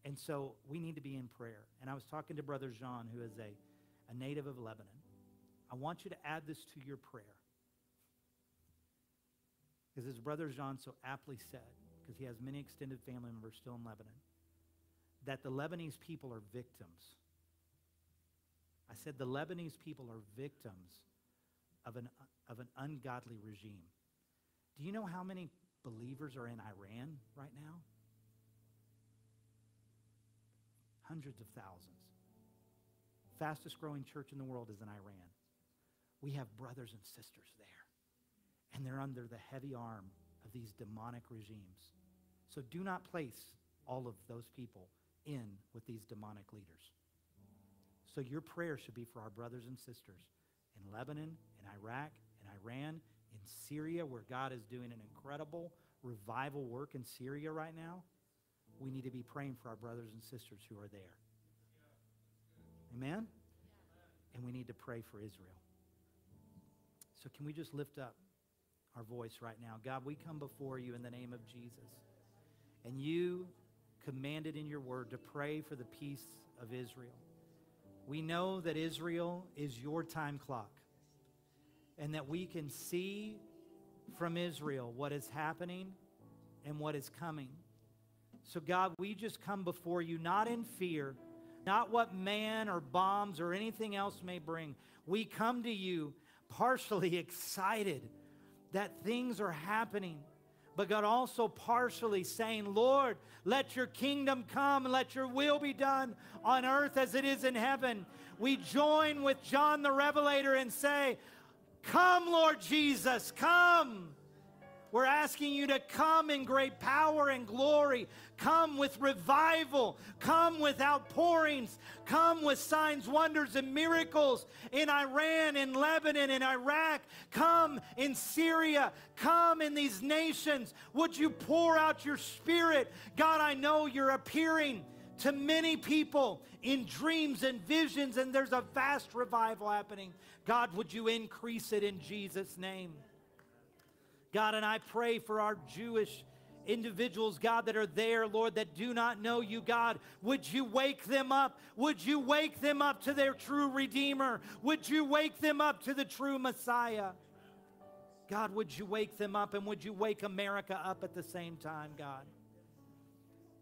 [SPEAKER 4] And so we need to be in prayer. And I was talking to Brother Jean, who is a, a native of Lebanon. I want you to add this to your prayer. Because as Brother Jean so aptly said, because he has many extended family members still in Lebanon, that the Lebanese people are victims. I said the Lebanese people are victims of an, of an ungodly regime. Do you know how many believers are in Iran right now? Hundreds of thousands. Fastest growing church in the world is in Iran. We have brothers and sisters there, and they're under the heavy arm of these demonic regimes. So do not place all of those people in with these demonic leaders. So your prayer should be for our brothers and sisters in Lebanon, in Iraq, Iran, in Syria, where God is doing an incredible revival work in Syria right now. We need to be praying for our brothers and sisters who are there. Amen? And we need to pray for Israel. So, can we just lift up our voice right now? God, we come before you in the name of Jesus. And you commanded in your word to pray for the peace of Israel. We know that Israel is your time clock and that we can see from Israel what is happening and what is coming. So, God, we just come before you not in fear, not what man or bombs or anything else may bring. We come to you partially excited that things are happening but God also partially saying, Lord, let your kingdom come and let your will be done on earth as it is in heaven. We join with John the Revelator and say, Come, Lord Jesus, come. We're asking you to come in great power and glory. Come with revival. Come with outpourings. Come with signs, wonders, and miracles in Iran, in Lebanon, in Iraq. Come in Syria. Come in these nations. Would you pour out your spirit? God, I know you're appearing to many people in dreams and visions, and there's a vast revival happening. God, would you increase it in Jesus' name? God, and I pray for our Jewish individuals, God, that are there, Lord, that do not know you, God. Would you wake them up? Would you wake them up to their true Redeemer? Would you wake them up to the true Messiah? God, would you wake them up and would you wake America up at the same time, God?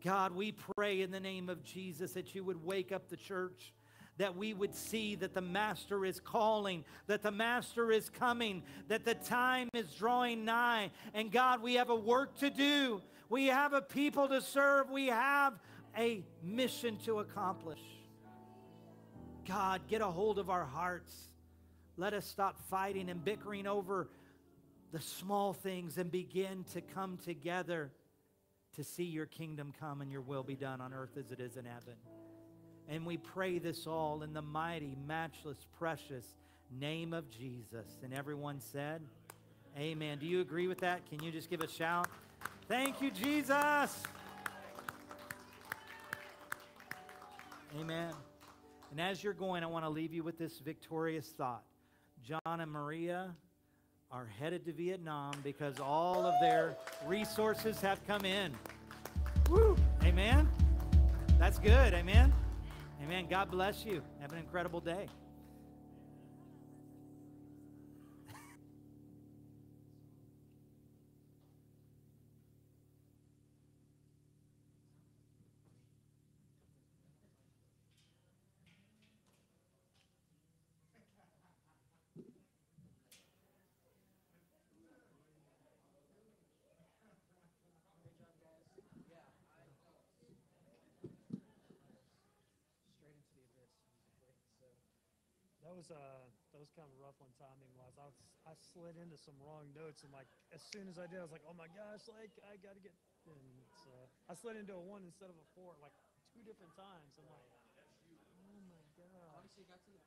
[SPEAKER 4] God, we pray in the name of Jesus that you would wake up the church that we would see that the Master is calling, that the Master is coming, that the time is drawing nigh. And God, we have a work to do. We have a people to serve. We have a mission to accomplish. God, get a hold of our hearts. Let us stop fighting and bickering over the small things and begin to come together to see your kingdom come and your will be done on earth as it is in heaven. And we pray this all in the mighty, matchless, precious name of Jesus. And everyone said, Amen. Do you agree with that? Can you just give a shout? Thank you, Jesus. Amen. And as you're going, I want to leave you with this victorious thought. John and Maria are headed to Vietnam because all of their resources have come in. Woo! Amen. That's good. Amen. Amen. God bless you. Have an incredible day.
[SPEAKER 9] Was uh kind of rough one timing wise. I was I slid into some wrong notes and like as soon as I did, I was like, oh my gosh, like I got to get. And I slid into a one instead of a four like two different times. I'm like, oh my god. Obviously, got to the